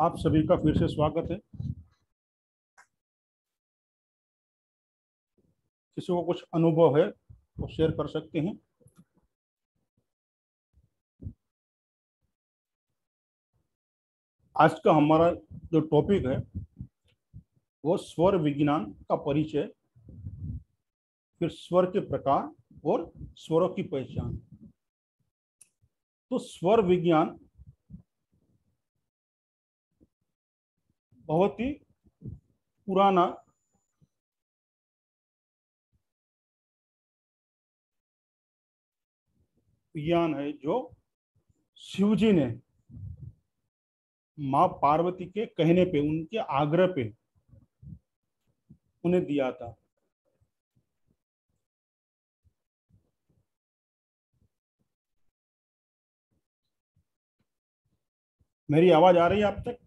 आप सभी का फिर से स्वागत है। किसी को कुछ अनुभव है वो शेयर कर सकते हैं। आज का हमारा जो टॉपिक है, वो स्वर विज्ञान का परिचय, फिर स्वर के प्रकार और स्वरों की पहचान। तो स्वर विज्ञान बहुत ही पुराना विज्ञान है जो शिवजी ने माँ पार्वती के कहने पे, उनके आग्रह पे उन्हें दिया था। मेरी आवाज़ आ रही है आप तक?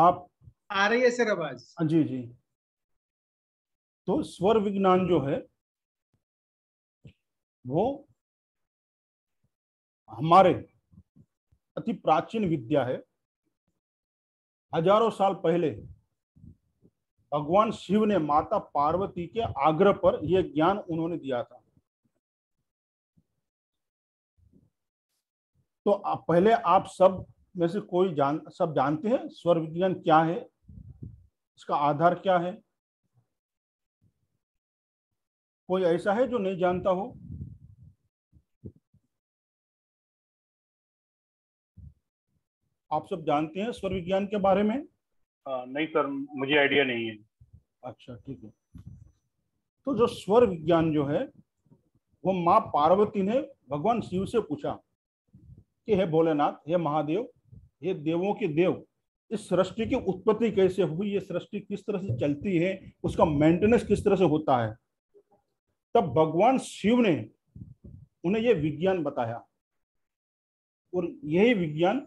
आप आ रही है सर आवाज़? हाँ जी जी। तो स्वर विज्ञान जो है वो हमारे अति प्राचीन विद्या है। हज़ारों साल पहले भगवान शिव ने माता पार्वती के आग्रह पर यह ज्ञान उन्होंने दिया था। तो आप पहले आप सब में से कोई जान सब जानते हैं स्वर विज्ञान क्या है इसका आधार क्या है। कोई ऐसा है जो नहीं जानता हो? आप सब जानते हैं स्वर विज्ञान के बारे में? आ, नहीं सर मुझे आइडिया नहीं है। अच्छा ठीक है। तो जो स्वर विज्ञान जो है वो माँ पार्वती ने भगवान शिव से पूछा कि हे भोलेनाथ हे महादेव हे देवों के देव, इस सृष्टि की उत्पत्ति कैसे हुई, ये सृष्टि किस तरह से चलती है, उसका मेंटेनेंस किस तरह से होता है? तब भगवान शिव ने उन्हें यह विज्ञान बताया। और यही विज्ञान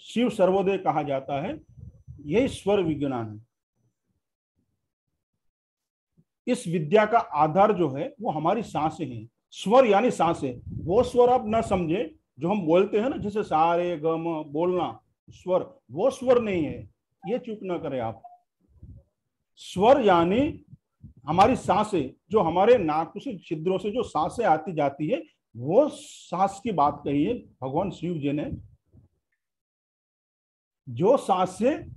शिव सर्वोदय कहा जाता है, यही स्वर विज्ञान है। इस विद्या का आधार जो है, वो हमारी साँसें हैं। स्वर यानी साँसें। वो स्वर आप ना समझे जो हम बोलते हैं ना, जैसे सारे गम बोलना, स्वर, वो स्वर नहीं है। ये चूक ना करें आप। स्वर यानी हमारी साँसें, जो हमारे नाक से, छिद्रों से जो साँसें आती जाती है, वो सांस की बात कही है भगवान शिव जी ने। जो साँसें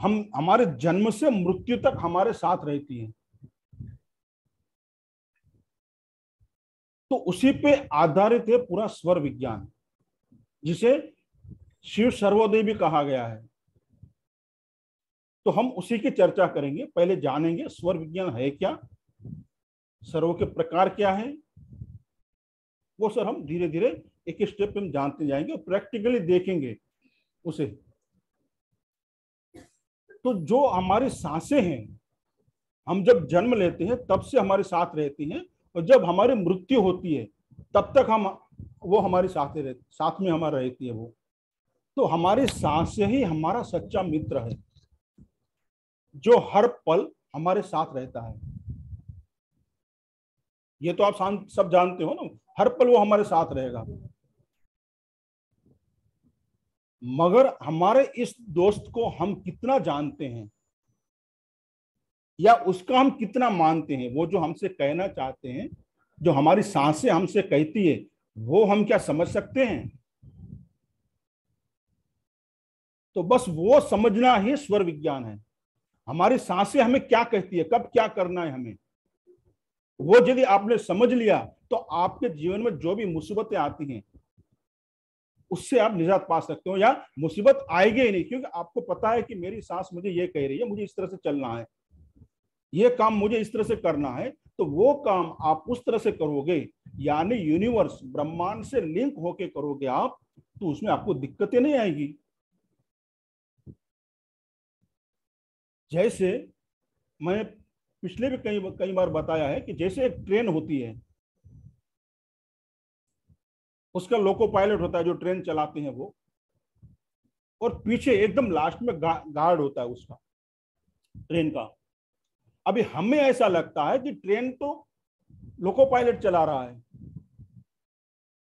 हम, हमारे जन्म से मृत्यु तक हमारे साथ रहती हैं। तो उसी पे आधारित है पूरा स्वर विज्ञान। जिसे शिव सर्वोदय भी कहा गया है। तो हम उसी की चर्चा करेंगे। पहले जानेंगे, स्वर विज्ञान है क्या? सर्व के प्रकार क्या है? वो सर हम धीरे धीरे एक स्टेप हम जानते जाएँगे और प्रैक्टिकली देखेंगे उसे। तो जो हमारी साँसें हैं, हम जब जन्म लेते हैं, तब से हमारे साथ रहती हैं और जब हमारी मृत्यु होती है, तब तक हम वो हमारे साथ रहती साथ में हमारा रहती है वो। तो हमारी सांस ही हमारा सच्चा मित्र है, जो हर पल हमारे साथ रहता है। ये तो आप सब जानते हो ना, हर पल वो हमारे साथ रहेगा। मगर हमारे इस दोस्त को हम कितना जानते हैं, या उसका हम कितना मानते हैं, वो जो हमसे कहना चाहते हैं, जो हमारी साँसें हमसे कहती है वो हम क्या समझ सकते हैं? तो बस वो समझना ही स्वर विज्ञान है। हमारी साँसें हमें क्या कहती है? कब क्या करना है हमें? वो यदि आपने समझ लिया तो आपके जीवन में जो भी मुसीबतें आती हैं, उससे आप निजात पा सकते हो या मुसीबत आएगी ही नहीं, क्योंकि आपको पता है कि मेरी सांस मुझे ये कह रही है, मुझे इस तरह से चलना है। ये काम मुझे इस तरह से करना है तो वो काम आप उस तरह से करोगे यानी यूनिवर्स ब्रह्मांड से लिंक होके करोगे आप तो उसमें आपको दिक्कतें नहीं आएगी। जैसे मैं पिछले भी कई कई बार बताया है कि जैसे एक ट्रेन होती है उसका लोको पायलट होता है जो ट्रेन चलाते हैं वो और पीछे एकदम लास्ट में गा, गार्ड होता है उसका ट्रेन का। अभी हमें ऐसा लगता है कि ट्रेन तो लोको पायलट चला रहा है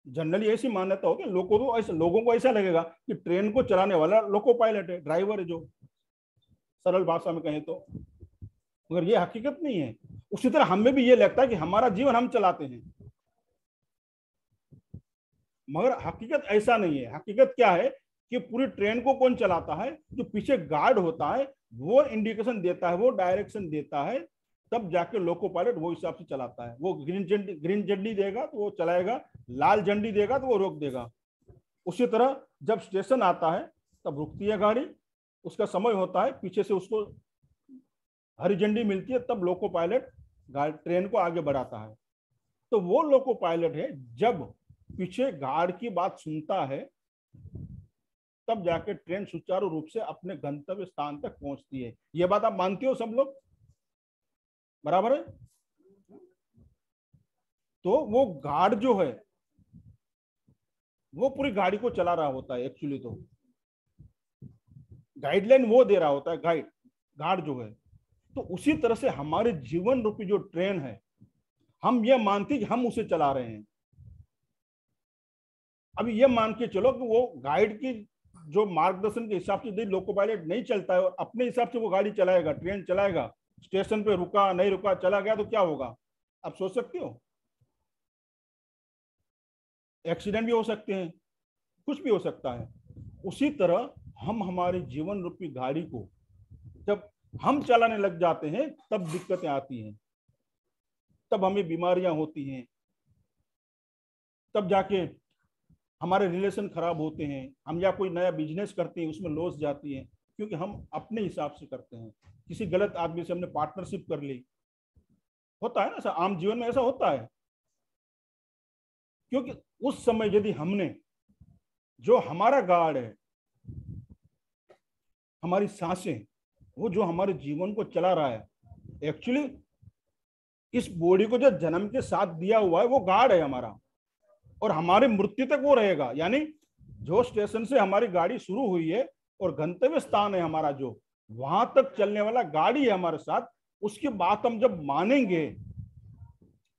जनरली ऐसी मान्यता होगी लोगों को ऐसा, लोगों को ऐसा लगेगा कि ट्रेन को चलाने वाला लोको पायलट है ड्राइवर है जो। सरल भाषा में कहें तो। मगर ये हकीकत नहीं है। उसी तरह हमें भी ये लगता है कि हमारा जीवन हम चलाते हैं। मगर हकीकत ऐसा नहीं है। हकीकत क्या है कि पूरी ट्रेन को कौन चलाता है? जो पीछे गार्ड होता है, वो इंडिकेशन देता है, वो डायरेक्शन देता है। तब जाके लोको पायलट वो हिसाब से चलाता है। वो ग्रीन झंडी ग्रीन झंडी देगा तो वो चलाएगा, लाल झंडी देगा तो वो रोक देगा। उसी तरह जब स्टेशन आता है, तब रुकती है गाड़ी, उसका समय होता है, पीछे से उसको हरी झंडी मिलती है, तब लोको पायलट ट्रेन को आगे बढ़ाता है। तो वो लोको पायलट है, जब पीछे गार्ड की बात सुनता है, तब जाके ट्रेन सुचारू रूप से अपने गंतव्य स्थान तक पहुँचती है। ये बात आप मानते हो सब लोग? बराबर? है तो वो गार्ड जो है, वो पूरी गाड़ी को चला रहा होता है एक्चुअली तो। गाइडलाइन वो दे रहा होता है गाइड गार्ड जो है। तो उसी तरह से हमारे जीवन रूपी जो ट्रेन है, हम ये मानते कि हम उसे चला रहे हैं। अब ये मान के चलो कि वो गाइड की जो मार्गदर्शन के हिसाब से यदि लोको पायलट नहीं चलता है और अपने हिसाब से वो गाड़ी चलाएगा ट्रेन चलाएगा स्टेशन पे रुका, नहीं रुका, चला गया तो क्या होगा? आप सोच सकते हो। एक्सीडेंट भी हो सकते हैं, कुछ भी हो सकता है। उसी तरह हम हमारे जीवन रूपी गाड़ी को, जब हम चलाने लग जाते हैं, तब दिक्कतें आती हैं। तब हमें बीमारियाँ होती हैं। तब जाके हमारे रिलेशन खराब होते हैं। हम या कोई नया बिज़नेस करते हैं, उसमें लॉस जाती है, क्योंकि हम अपने हिसाब से करते हैं। किसी गलत आदमी से हमने पार्टनरशिप कर ली। होता है ना सर आम जीवन में ऐसा होता है। क्योंकि उस समय यदि हमने, जो हमारा गार्ड है, हमारी साँसें, वो जो हमारे जीवन को चला रहा है एक्चुअली इस बॉडी को जो जन्म के साथ दिया हुआ है, वो गार्ड है हमारा। और हमारे मृत्यु तक वो रहेगा। यानी जो स्टेशन से हमारी गाड़ी शुरू हुई है और गंतव्य स्थान है हमारा जो वहाँ तक चलने वाला गाड़ी है हमारे साथ, उसकी बात हम जब मानेंगे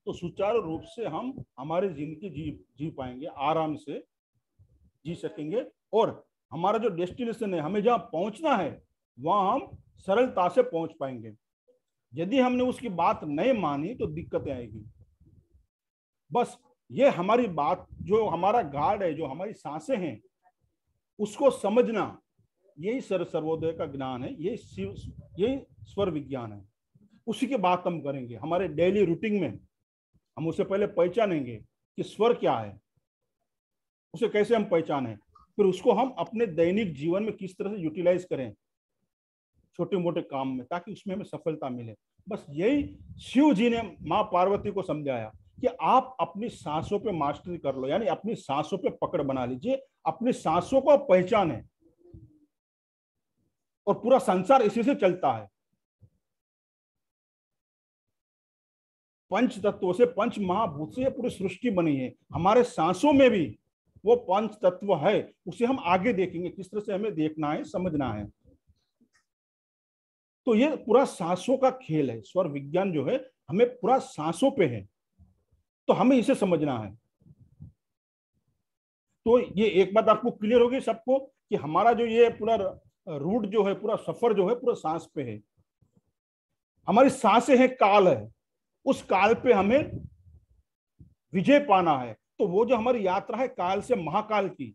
तो सुचारू रूप से हम हमारी ज़िंदगी जी जी पाएँगे, आराम से जी सकेंगे। और हमारा जो डेस्टिनेशन है, हमें जहाँ पहुँचना है, वहाँ हम सरलता से पहुँच पाएँगे। यदि हमने उसकी बात नहीं मानी तो दिक्कतें आएगी। बस ये हमारी बात, जो हमारा गार्ड है, जो हमारी साँसें हैं, उसको समझना यही सर्व सर्वोदय का ज्ञान है, यही शिव, यही स्वर विज्ञान है। उसी के बात हम करेंगे। हमारे डेली रूटीन में हम उसे पहले पहचानेंगे कि स्वर क्या है। उसे कैसे हम पहचाने? फिर उसको हम अपने दैनिक जीवन में किस तरह से यूटिलाइज करें छोटे मोटे काम में, ताकि उसमें हमें सफलता मिले। बस यही शिव जी ने माँ पार्वती को समझाया कि आप अपनी सांसों पे मास्टरी कर लो, यानी अपनी सांसों पे पकड़ बना लीजिए। अपनी सांसों को पहचाने। और पूरा संसार इसी से चलता है। पंच तत्वों से पंच महाभूत से पूरी सृष्टि बनी है। हमारे सांसों में भी वो पंच तत्व है। उसे हम आगे देखेंगे, किस तरह से हमें देखना है, समझना है। तो ये पूरा सांसों का खेल है। स्वर विज्ञान जो है, हमें पूरा सांसों पे है। तो हमें इसे समझना है। तो ये एक बात आपको क्लियर होगी सबको कि हमारा जो ये पूरा रूट जो है, पूरा सफ़र जो है, पूरा सांस पे है। हमारी साँसें हैं, काल है। उस काल पे हमें विजय पाना है। तो वो जो हमारी यात्रा है, काल से महाकाल की,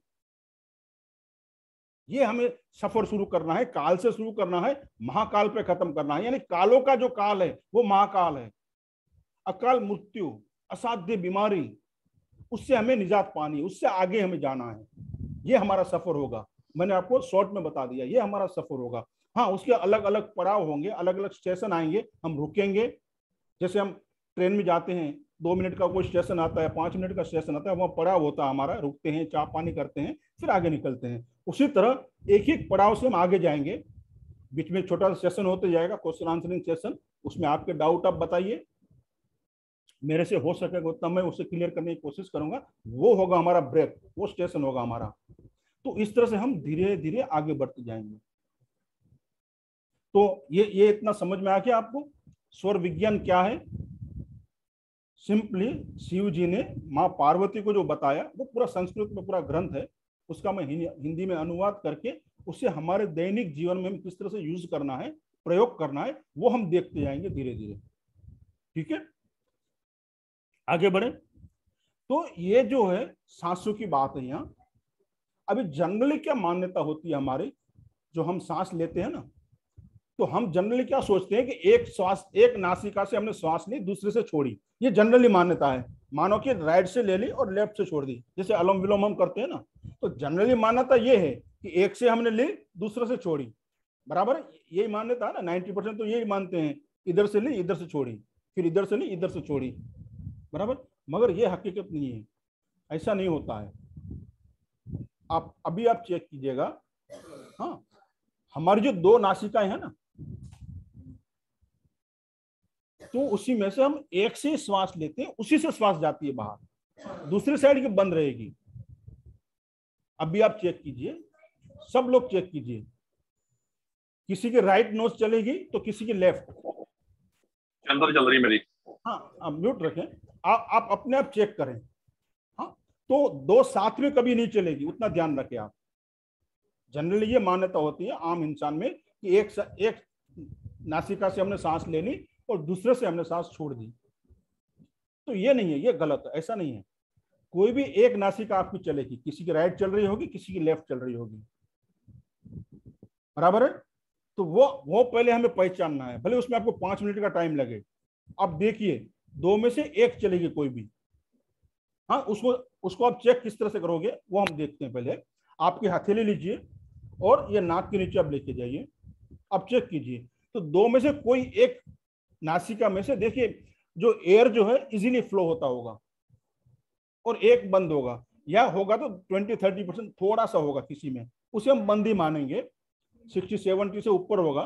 ये हमें सफ़र शुरू करना है, काल से शुरू करना है, महाकाल पे खत्म करना है। यानी कालों का जो काल है, वो महाकाल है। अकाल मृत्यु, असाध्य बीमारी, उससे हमें निजात पानी, उससे आगे हमें जाना है। ये हमारा सफ़र होगा। मैंने आपको शॉर्ट में बता दिया, ये हमारा सफ़र होगा। हाँ उसके अलग अलग पड़ाव होंगे अलग अलग स्टेशन आएँगे, हम रुकेंगे। जैसे हम ट्रेन में जाते हैं, दो मिनट का कोई स्टेशन आता है, पाँच मिनट का स्टेशन आता है, वहाँ पड़ाव होता है हमारा, रुकते हैं, चाय पानी करते हैं, फिर आगे निकलते हैं। उसी तरह एक एक पड़ाव से हम आगे जाएँगे। बीच में छोटा सा सेशन होते जाएगा क्वेश्चन आंसरिंग सेशन उसमें आपके डाउट आप बताइए। मेरे से हो सकेगा उतना, मैं उसे क्लियर करने की कोशिश करूँगा। वो होगा हमारा ब्रेक वो स्टेशन होगा हमारा। तो इस तरह से हम धीरे धीरे आगे बढ़ते जाएँगे। तो ये ये इतना समझ में आ गया आपको? स्वर विज्ञान क्या है? सिंपली शिव जी ने माँ पार्वती को जो बताया, वो पूरा संस्कृत में पूरा ग्रंथ है, उसका मैं हिंदी में अनुवाद करके उसे हमारे दैनिक जीवन में हम किस तरह से यूज़ करना है, प्रयोग करना है, वो हम देखते जाएँगे धीरे धीरे ठीक है? आगे बढ़े। तो ये जो है, सांसों की बात है यहाँ। अभी जनरली क्या मान्यता होती है हमारी? जो हम सांस लेते हैं ना तो हम जनरली क्या सोचते हैं कि एक श्वास, एक नासिका से हमने श्वास ली, दूसरे से छोड़ी। ये जनरली मान्यता है। मानो कि राइट से ले ली और लेफ़्ट से छोड़ दी। जैसे अलम विलोम हम करते हैं ना तो जनरली मान्यता ये है कि एक से हमने ली, दूसरे से छोड़ी। बराबर? यही मान्यता है ना, नाइन्टी परसेंट तो यही मानते हैं। इधर से ली, इधर से छोड़ी। फिर इधर से ली, इधर से छोड़ी। बराबर? मगर ये हकीकत नहीं है। ऐसा नहीं होता है। आप अभी आप चेक कीजिएगा। हाँ हमारी जो दो नासिकाएँ हैं ना तो उसी में से हम एक से श्वास लेते हैं उसी से श्वास जाती है बाहर। दूसरी साइड की बंद रहेगी। अभी आप चेक कीजिए। सब लोग चेक कीजिए। किसी की राइट नोज़ चलेगी तो किसी की लेफ़्ट अंदर चल रही मेरी। हाँ आप म्यूट रखें। आप आप अपने आप चेक करें। तो दो साथ में कभी नहीं चलेगी, उतना ध्यान रखें आप। जनरली ये मान्यता होती है आम इंसान में कि एक एक नासिका से हमने सांस ले ली और दूसरे से हमने सांस छोड़ दी। तो ये नहीं है, ये गलत है, ऐसा नहीं है। कोई भी एक नासिका आपकी चलेगी, किसी की राइट चल रही होगी, किसी की लेफ़्ट चल रही होगी। बराबर है? तो वो वो पहले हमें पहचानना है, भले उसमें आपको पाँच मिनट का टाइम लगे। अब देखिए, दो में से एक चलेगी कोई भी। हाँ उसको उसको आप चेक किस तरह से करोगे, वो हम देखते हैं पहले। आपकी हथेली लीजिए और ये नाक के नीचे आप लेके जाइए। अब चेक कीजिए। तो दो में से कोई एक नासिका में से, देखिए, जो एयर जो है इजीली फ्लो होता होगा और एक बंद होगा। या होगा तो ट्वेंटी थर्टी परसेंट थोड़ा सा होगा किसी में। उसे हम बंद ही मानेंगे। सिक्सटी सेवेंटी से ऊपर होगा,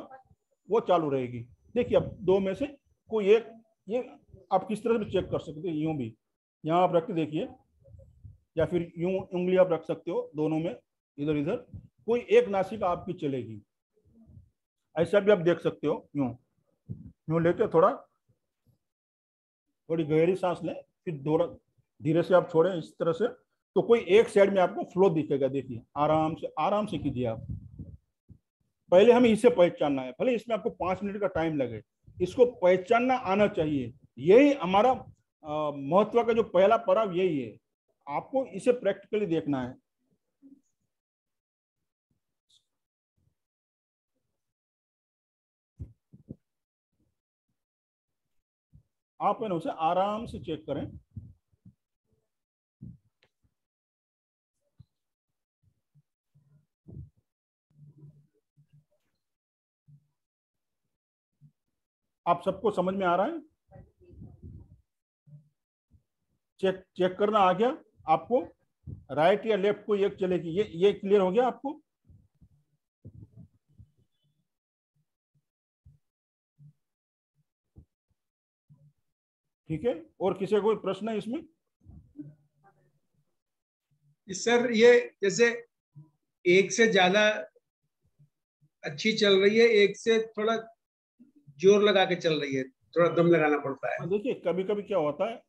वो चालू रहेगी। देखिए, अब दो में से कोई एक, ये आप किस तरह से चेक कर सकते हैं, यूँ भी। यहाँ आप रख के देखिए, या फिर यूँ उंगली आप रख सकते हो दोनों में, इधर इधर, कोई एक नासिका आपकी चलेगी। ऐसा भी आप देख सकते हो, यूँ यूँ लेते थोड़ा, थोड़ी गहरी सांस लें, फिर थोड़ा धीरे से आप छोड़ें इस तरह से तो कोई एक साइड में आपको फ्लो दिखेगा, देखिए, आराम से आराम से कीजिए आप। पहले हमें इसे पहचानना है, भले इसमें आपको पाँच मिनट का टाइम लगे, इसको पहचानना आना चाहिए। यही हमारा महत्व का जो पहला पर्व यही है। आपको इसे प्रैक्टिकली देखना है। आप है ना उसे आराम से चेक करें। आप सबको समझ में आ रहा है? चेक चेक करना आ गया आपको। राइट या लेफ़्ट को एक चलेगी ये ये क्लियर हो गया आपको? ठीक है और किसी कोई प्रश्न है इसमें? सर ये जैसे एक से ज़्यादा अच्छी चल रही है एक से थोड़ा ज़ोर लगा के चल रही है थोड़ा दम लगाना पड़ता है। हाँ, देखिए कभी कभी क्या होता है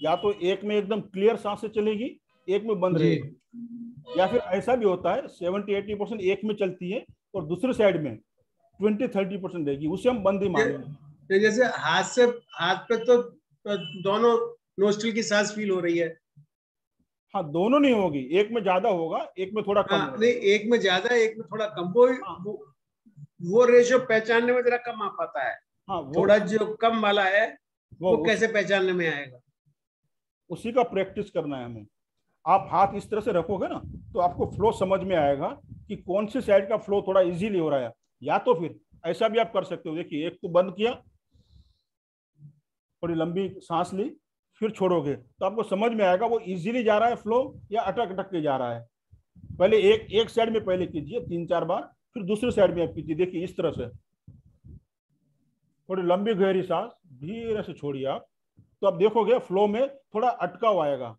या तो एक में एकदम क्लियर साँसें चलेगी एक में बंद रहेगी। या फिर ऐसा भी होता है सेवेंटी एटी परसेंट एक में चलती है और दूसरे साइड में ट्वेंटी थर्टी परसेंट रहेगी। उसे हम बंद ही मानेंगे। जैसे हाथ से हाथ पे तो, तो दोनों नोस्टल की सांस फील हो रही है। हाँ दोनों नहीं होगी। एक में ज़्यादा होगा एक में थोड़ा कम हाँ, नहीं एक में ज़्यादा एक में थोड़ा कम। वो हाँ, वो रेशियो पहचानने में जरा कम आ पाता है। हाँ, वो, थोड़ा जो कम वाला है वो, वो कैसे पहचानने में आएगा? उसी का प्रैक्टिस करना है हमें। आप हाथ इस तरह से रखोगे ना तो आपको फ्लो समझ में आएगा कि कौन सी साइड का फ्लो थोड़ा इजीली हो रहा है। या तो फिर ऐसा भी आप कर सकते हो। देखिए, एक तो बंद किया, थोड़ी लंबी सांस ली, फिर छोड़ोगे। तो आपको समझ में आएगा वो इजीली जा रहा है फ्लो या अटक अटक के जा रहा है। पहले एक एक साइड में पहले कीजिए, तीन चार बार, फिर दूसरे साइड में आप कीजिए। देखिए, इस तरह से। थोड़ी लंबी गहरी सांस, धीरे से छोड़िए आप। तो आप देखोगे फ्लो में थोड़ा अटका हुआ आएगा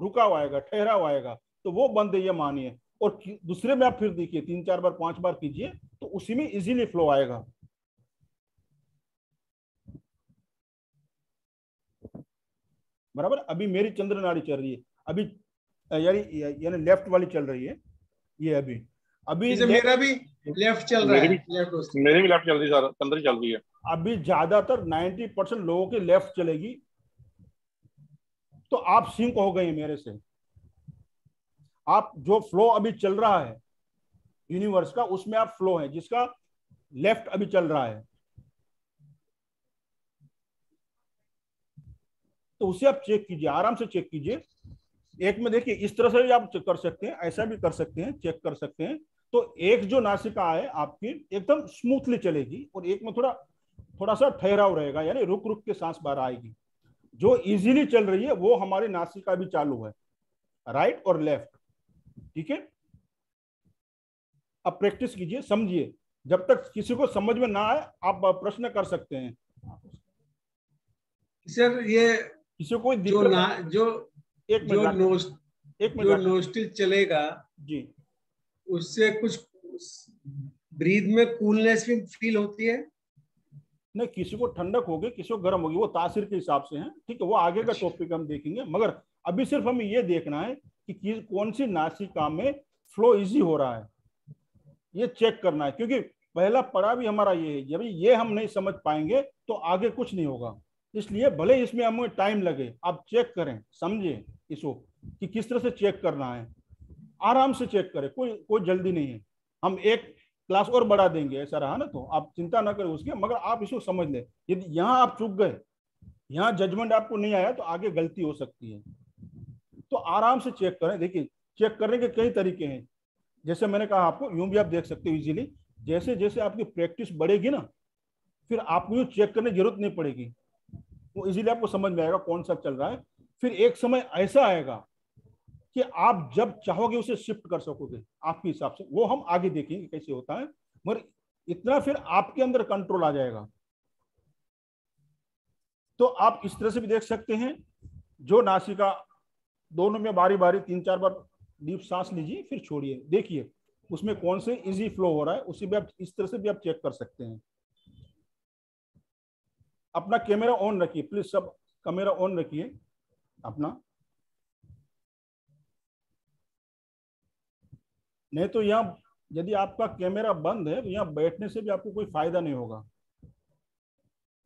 रुका हुआ आएगा ठहरा हुआ आएगा तो वो बंद ये मानिए। और दूसरे में आप फिर देखिए तीन चार बार पाँच बार कीजिए तो उसी में इजीली फ्लो आएगा। बराबर? अभी मेरी चंद्र नाड़ी चल रही है। अभी यानी यानी लेफ़्ट वाली चल रही है ये अभी। अभी मेरा भी लेफ़्ट चल रहा है। मेरी भी लेफ़्ट चल रही है चंद्र चल रही है। अभी ज़्यादातर 90 परसेंट लोगों की लेफ़्ट चलेगी। तो आप सिंक हो गए मेरे से। आप जो फ्लो अभी चल रहा है यूनिवर्स का, उसमें आप फ्लो है, जिसका लेफ़्ट अभी चल रहा है। तो उसे आप चेक कीजिए, आराम से चेक कीजिए। एक में देखिए, इस तरह से भी आप चेक कर सकते हैं, ऐसा भी कर सकते हैं चेक कर सकते हैं। तो एक जो नासिका है आपकी एकदम स्मूथली चलेगी, और एक में थोड़ा थोड़ा सा ठहराव रहेगा यानी रुक रुक के सांस बाहर आएगी। जो इजीली चल रही है वो हमारी नासिका भी चालू है। राइट और लेफ़्ट ठीक है? अब प्रैक्टिस कीजिए समझिए। जब तक किसी को समझ में ना आए आप प्रश्न कर सकते हैं। सर ये किसी को जो ना जो एक जो नोस्ट एक जो नोस्टिल चलेगा जी। उससे कुछ ब्रीद में कूलनेस भी फील होती है? नहीं किसी को ठंडक होगी किसी को गर्म होगी वो तासीर के हिसाब से है ठीक है वो आगे का टॉपिक अच्छा। हम देखेंगे मगर अभी सिर्फ़ हमें ये देखना है कि कौन सी नासिका में फ्लो इजी हो रहा है। ये चेक करना है क्योंकि पहला पड़ा भी हमारा ये है जब ये हम नहीं समझ पाएँगे तो आगे कुछ नहीं होगा। इसलिए भले इसमें हमें टाइम लगे आप चेक करें समझिए इसको कि किस तरह से चेक करना है। आराम से चेक करें कोई कोई जल्दी नहीं है। हम एक क्लास और बढ़ा देंगे, ऐसा रहा ना तो। आप चिंता ना करें उसके, मगर आप इसको समझ लें। यदि यहाँ आप चुक गए, यहाँ जजमेंट आपको नहीं आया तो आगे गलती हो सकती है। तो आराम से चेक करें। देखिए चेक करने के कई तरीके हैं। जैसे मैंने कहा आपको, यूँ भी आप देख सकते हो इजीली जैसे जैसे आपकी प्रैक्टिस बढ़ेगी ना, फिर आपको यूँ चेक करने ज़रूरत नहीं पड़ेगी। वो इजीली आपको समझ में आएगा कौन सा चल रहा है। फिर एक समय ऐसा आएगा कि आप जब चाहोगे उसे शिफ्ट कर सकोगे, आपके हिसाब से। वो हम आगे देखेंगे कैसे होता है, मगर इतना फिर आपके अंदर कंट्रोल आ जाएगा। तो आप इस तरह से भी देख सकते हैं, जो नासिका, दोनों में बारी बारी तीन चार बार डीप सांस लीजिए, फिर छोड़िए। देखिए, उसमें कौन से इजी फ्लो हो रहा है, उसी भी आप इस तरह से भी आप चेक कर सकते हैं। अपना कैमरा ऑन रखिए प्लीज़ सब कैमरा ऑन रखिए, अपना। नहीं तो यहाँ, यदि आपका कैमरा बंद है तो यहाँ बैठने से भी आपको कोई फ़ायदा नहीं होगा।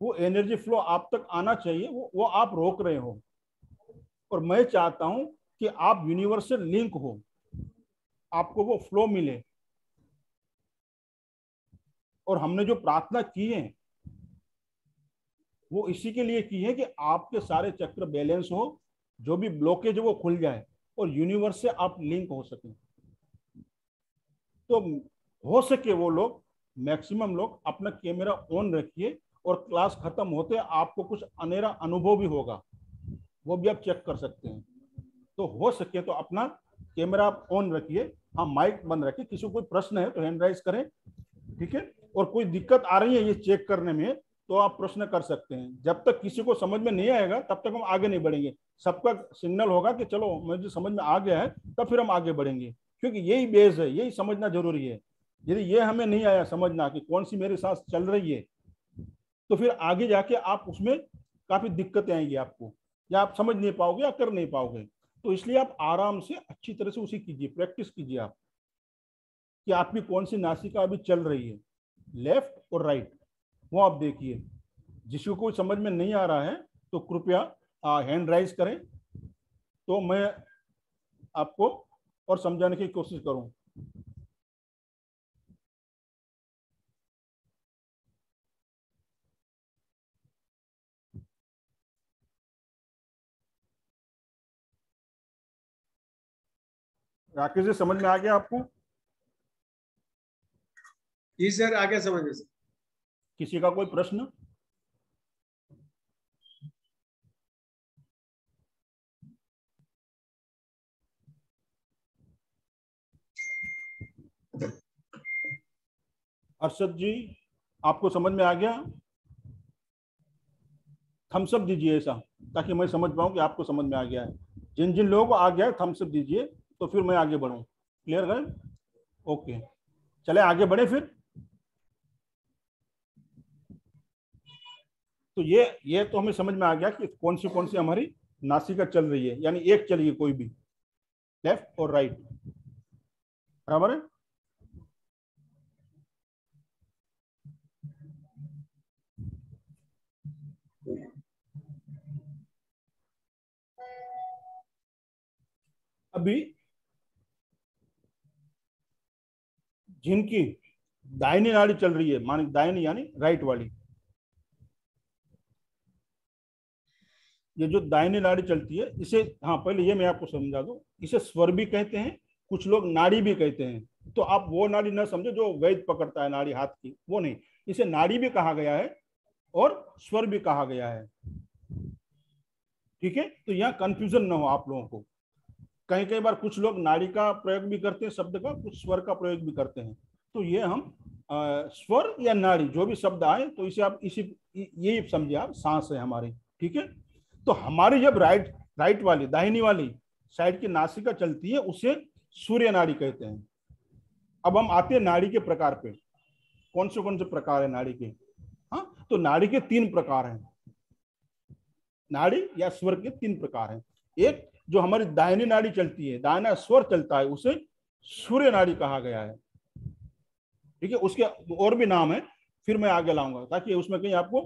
वो एनर्जी फ्लो आप तक आना चाहिए, वो वो आप रोक रहे हो। और मैं चाहता हूँ कि आप यूनिवर्स से लिंक हो। आपको वो फ्लो मिले। और हमने जो प्रार्थना की है, वो इसी के लिए की है कि आपके सारे चक्र बैलेंस हो, जो भी ब्लॉकेज वो खुल जाए और यूनिवर्स से आप लिंक हो सके। तो हो सके वो लोग मैक्सिमम लोग अपना कैमरा ऑन रखिए और क्लास खत्म होते आपको कुछ अनेरा अनुभव भी होगा। वो भी आप चेक कर सकते हैं। तो हो सके तो अपना कैमरा आप ऑन रखिए। हाँ माइक बंद रखिए। किसी को कोई प्रश्न है तो हैंड राइज करें। ठीक है? और कोई दिक्कत आ रही है ये चेक करने में तो आप प्रश्न कर सकते हैं। जब तक किसी को समझ में नहीं आएगा, तब तक हम आगे नहीं बढ़ेंगे। सबका सिग्नल होगा कि चलो, मुझे समझ में आ गया है, तब फिर हम आगे बढ़ेंगे। क्योंकि यही बेस है, यही समझना ज़रूरी है। यदि ये हमें नहीं आया समझना कि कौन सी मेरे साथ चल रही है तो फिर आगे जाके आप उसमें काफ़ी दिक्कतें आएँगी आपको। या आप समझ नहीं पाओगे या कर नहीं पाओगे। तो इसलिए आप आराम से अच्छी तरह से उसी कीजिए प्रैक्टिस कीजिए आप कि आपकी कौन सी नासिका अभी चल रही है लेफ़्ट और राइट वो आप देखिए। जिसको कोई समझ में नहीं आ रहा है तो कृपया हैंड राइज करें। तो मैं आपको और समझाने की कोशिश करूँ। राकेश जी समझ में आ गया आपको? जी सर आ गया समझ में किसी का कोई प्रश्न? अरशद जी, आपको समझ में आ गया? थम्सअप दीजिए ऐसा, ताकि मैं समझ पाऊँ कि आपको समझ में आ गया है। जिन जिन लोगों को आ गया है थम्सअप दीजिए तो फिर मैं आगे बढ़ूं। क्लियर है? ओके चले, आगे बढ़े फिर। तो ये ये तो हमें समझ में आ गया कि कौन सी कौन सी हमारी नासिका चल रही है, यानी एक चलिए कोई भी। लेफ़्ट और राइट बराबर है? अभी जिनकी दाहिनी नाड़ी चल रही है मान दाहिनी यानी राइट वाली। ये जो दाहिनी नाड़ी चलती है, इसे हाँ पहले ये मैं आपको समझा दूँ, इसे स्वर भी कहते हैं, कुछ लोग नाड़ी भी कहते हैं। तो आप वो नाड़ी न समझो जो वैद पकड़ता है नाड़ी हाथ की, वो नहीं। इसे नाड़ी भी कहा गया है और स्वर भी कहा गया है। ठीक है? तो यहाँ कंफ्यूजन ना हो आप लोगों को। कई कई बार कुछ लोग नाड़ी का प्रयोग भी करते हैं शब्द का कुछ स्वर का प्रयोग भी करते हैं। तो ये हम आ, स्वर या नाड़ी जो भी शब्द आए तो इसे आप इसी यही समझिए आप सांस है हमारी ठीक है? तो हमारी जब राइट राइट वाली दाहिनी वाली साइड की नासिका चलती है उसे सूर्य नाड़ी कहते हैं। अब हम आते हैं नाड़ी के प्रकार पे। कौन से कौन से प्रकार है नाड़ी के? हाँ तो नाड़ी के तीन प्रकार हैं। नाड़ी या स्वर के तीन प्रकार हैं। एक जो हमारी दाहिनी नाड़ी चलती है, दाहिना स्वर चलता है, उसे सूर्य नाड़ी कहा गया है। ठीक है, उसके और भी नाम है, फिर मैं आगे लाऊँगा, ताकि उसमें कहीं आपको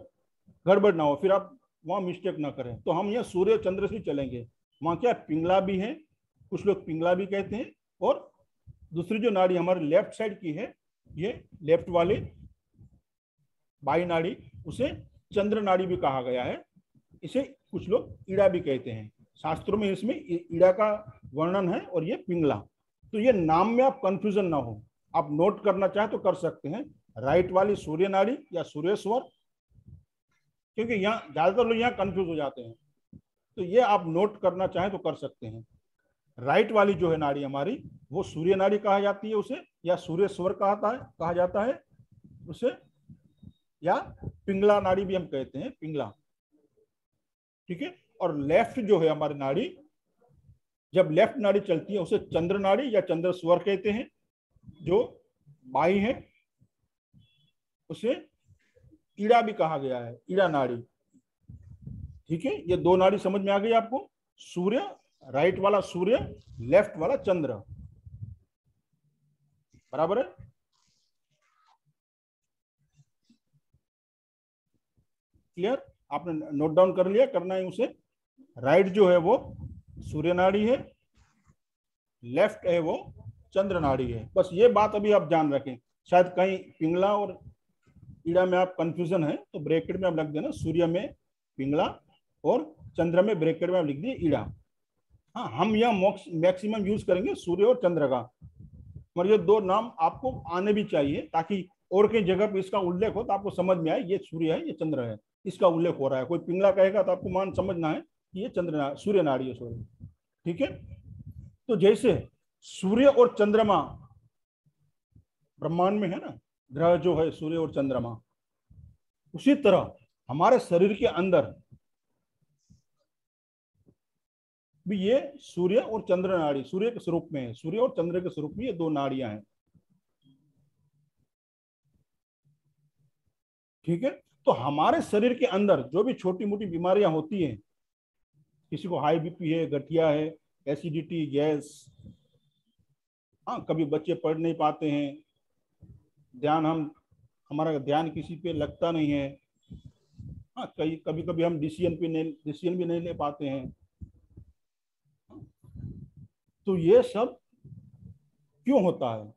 गड़बड़ ना हो, फिर आप वहाँ मिस्टेक ना करें। तो हम यहाँ सूर्य, चंद्र से चलेंगे। वहाँ क्या पिंगला भी है, कुछ लोग पिंगला भी कहते हैं, और दूसरी जो नाड़ी हमारे लेफ़्ट साइड की है, ये लेफ़्ट वाली बाई नाड़ी, उसे चंद्र नाड़ी भी कहा गया है। इसे कुछ लोग ईड़ा भी कहते हैं। शास्त्रों में इसमें ईड़ा का वर्णन है और ये पिंगला। तो ये नाम में आप कंफ्यूजन ना हो। आप नोट करना चाहे तो कर सकते हैं। राइट वाली सूर्य नाड़ी या सूर्य स्वर क्योंकि यहाँ ज़्यादातर लोग यहाँ कंफ्यूज हो जाते हैं। तो ये आप नोट करना चाहें तो कर सकते हैं। राइट वाली जो है नाड़ी हमारी, वो सूर्य नाड़ी कहा जाती है उसे, या सूर्य स्वर कहता है कहा जाता है उसे, या पिंगला नाड़ी भी हम कहते हैं, पिंगला। ठीक है? और लेफ़्ट जो है हमारी नाड़ी, जब लेफ़्ट नाड़ी चलती है, उसे चंद्र नाड़ी या चंद्र स्वर कहते हैं, जो बाई है, उसे ईड़ा भी कहा गया है, ईड़ा नाड़ी। ठीक है? ये दो नाड़ी समझ में आ गई आपको? सूर्य राइट वाला सूर्य लेफ़्ट वाला चंद्र। बराबर है? क्लियर आपने नोट डाउन कर लिया, करना है उसे। राइट जो है वो सूर्य नाड़ी है, लेफ़्ट है वो चंद्र नाड़ी है। बस ये बात अभी आप जान रखें। शायद कहीं पिंगला और ईड़ा में आप कंफ्यूजन है तो ब्रैकेट में आप लिख देना, सूर्य में पिंगला और चंद्र में ब्रैकेट में आप लिख दिए ईड़ा। हाँ हम यहाँ मैक्सिमम यूज़ करेंगे सूर्य और चंद्र का। मगर ये दो नाम आपको आने भी चाहिए, ताकि और कई जगह पे इसका उल्लेख हो तो आपको समझ में आए, ये सूर्य है, ये चंद्र है। इसका उल्लेख हो रहा है। कोई पिंगला कहेगा तो आपको मान समझना है। ये चंद्र सूर्य नाड़ी है सूर्य ठीक है? तो जैसे सूर्य और चंद्रमा ब्रह्मांड में है ना, ग्रह जो है सूर्य और चंद्रमा, उसी तरह हमारे शरीर के अंदर भी ये सूर्य और चंद्र नाड़ी, सूर्य के स्वरूप में है। सूर्य और चंद्र के स्वरूप में ये दो नाड़ियाँ हैं। ठीक है? तो हमारे शरीर के अंदर जो भी छोटी मोटी बीमारियाँ होती हैं किसी को हाई बीपी है, गठिया है एसिडिटी गैस हाँ कभी बच्चे पढ़ नहीं पाते हैं। ध्यान हम, हमारा ध्यान किसी पे लगता नहीं है। हाँ कई कभी कभी हम डिसीज़न पे नहीं डिसीज़न भी नहीं ले पाते हैं। तो ये सब क्यों होता है?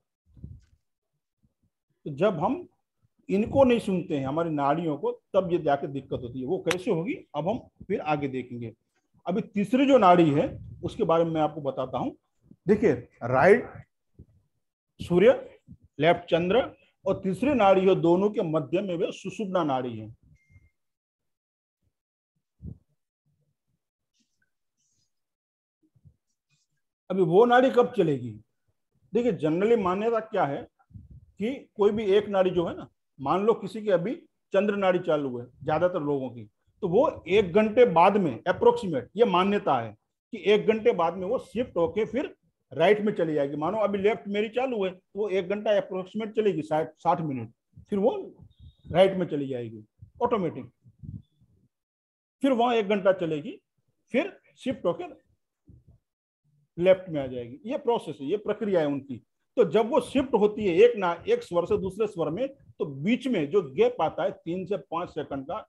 तो जब हम इनको नहीं सुनते हैं, हमारी नाड़ियों को, तब ये जाके दिक्कत होती है। वो कैसे होगी? अब हम फिर आगे देखेंगे। अभी तीसरी जो नाड़ी है, उसके बारे में मैं आपको बताता हूँ। देखिए, राइट सूर्य, लेफ़्ट चंद्र और तीसरी नाड़ी है, दोनों के मध्य में वे सुषुप्ना नाड़ी है। अभी वो नाड़ी कब चलेगी? देखिए, जनरली मान्यता क्या है कि कोई भी एक नाड़ी जो है ना, मान लो किसी की अभी चंद्र नाड़ी चालू है, ज़्यादातर लोगों की। तो वो एक घंटे बाद में अप्रोक्सीमेट ये मान्यता है कि एक घंटे बाद में वो शिफ्ट होके फिर राइट में चली जाएगी। मानो अभी लेफ़्ट मेरी चालू है तो वो एक घंटा अप्रोक्सीमेट चलेगी, साठ मिनट फिर वो राइट में चली जाएगी ऑटोमेटिक फिर वहाँ एक घंटा चलेगी, फिर शिफ्ट होकर लेफ़्ट में आ जाएगी। ये प्रोसेस है, ये प्रक्रिया है उनकी। तो जब वो शिफ्ट होती है एक ना, एक स्वर से दूसरे स्वर में तो बीच में जो गैप आता है, तीन से पाँच सेकंड का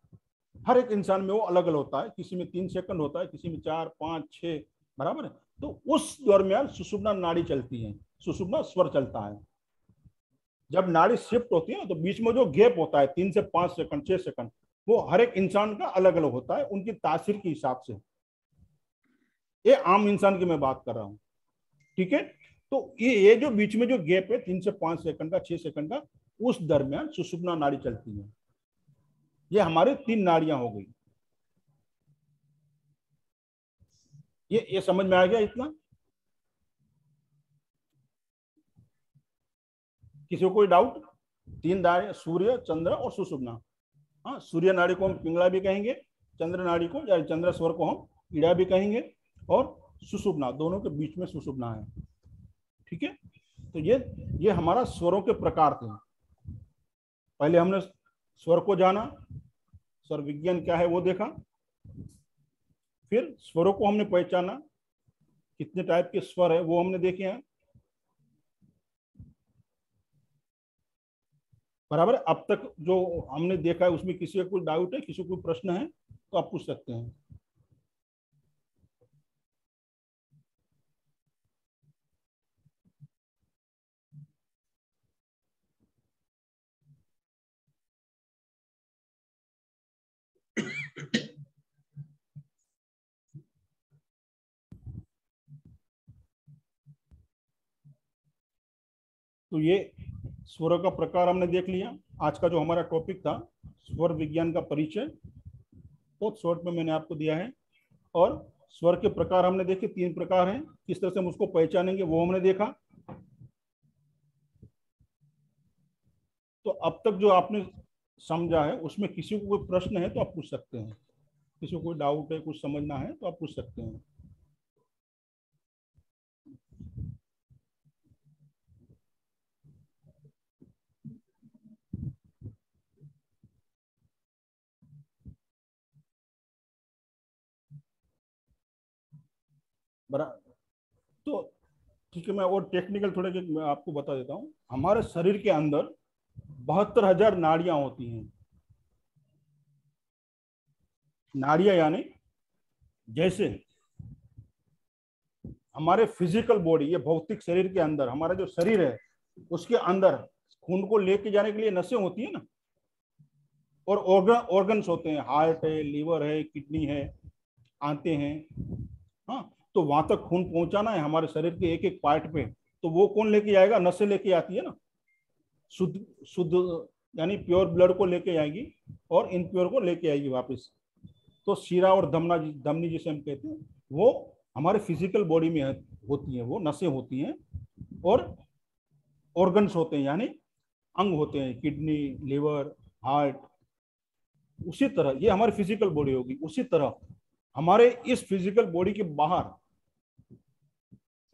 हर एक इंसान में वो अलग अलग होता है। किसी में तीन सेकंड होता है, किसी में चार, पाँच, छह, बराबर है? तो उस दरमियान सुषुम्ना नाड़ी चलती है सुषुम्ना स्वर चलता है। जब नाड़ी शिफ्ट होती है ना तो बीच में जो गैप होता है, तीन से पाँच सेकंड, छह सेकंड, वो हर एक इंसान का अलग अलग होता है, उनकी तासीर के हिसाब से। ये आम इंसान की मैं बात कर रहा हूँ, ठीक है? तो ये ये जो बीच में जो गैप है, तीन से पाँच सेकंड का, छह सेकंड का, उस दरमियान सुषुप्ना नाड़ी चलती है। ये हमारे तीन नाड़ियाँ हो गई। ये ये समझ में आ गया इतना? किसी को कोई डाउट तीन नाड़ी सूर्य, चंद्र और सुषुप्ना हाँ सूर्य नाड़ी को हम पिंगला भी कहेंगे, चंद्र नाड़ी को, या चंद्र स्वर को हम ईड़ा भी कहेंगे, और सुषुप्ना दोनों के बीच में सुषुप्ना है। ठीक है? तो ये ये हमारा स्वरों के प्रकार थे। पहले हमने स्वर को जाना, स्वर विज्ञान क्या है वो देखा। फिर स्वरों को हमने पहचाना, कितने टाइप के स्वर है वो हमने देखे हैं। बराबर, अब तक जो हमने देखा है उसमें किसी का कोई डाउट है, किसी को कोई प्रश्न है तो आप पूछ सकते हैं। तो ये स्वर का प्रकार हमने देख लिया। आज का जो हमारा टॉपिक था, स्वर विज्ञान का परिचय, बहुत शॉर्ट में मैंने आपको दिया है। और स्वर के प्रकार हमने देखे, तीन प्रकार हैं। किस तरह से हम उसको पहचानेंगे, वो हमने देखा। तो अब तक जो आपने समझा है, उसमें किसी को कोई प्रश्न है तो आप पूछ सकते हैं। किसी को कोई डाउट है, कुछ समझना है तो आप पूछ सकते हैं। बराबर तो ठीक है, मैं और टेक्निकल थोड़े मैं आपको बता देता हूँ। हमारे शरीर के अंदर बहत्तर हज़ार नाड़ियाँ होती हैं। नाड़ियाँ यानी जैसे हमारे फ़िज़िकल बॉडी ये भौतिक शरीर के अंदर, हमारा जो शरीर है, उसके अंदर खून को लेके जाने के लिए नसें होती है ना। और ऑर्गन ऑर्गन्स होते हैं हार्ट है लीवर है किडनी है, आते हैं। हाँ तो वहाँ तक खून पहुंचाना है हमारे शरीर के एक एक पार्ट पे तो वो कौन लेके जाएगा? नशे लेके आती है ना। शुद्ध शुद्ध, यानी प्योर ब्लड को लेके आएगी और इनप्योर को लेके आएगी वापस। तो शीरा और धमना धमनी जिसे हम कहते हैं, वो हमारे फ़िज़िकल बॉडी में होती है, वो नसें होती हैं और ऑर्गन्स होते हैं, यानी अंग होते हैं किडनी लिवर हार्ट उसी तरह। ये हमारी फ़िज़िकल बॉडी होगी। उसी तरह हमारे इस फ़िज़िकल बॉडी के बाहर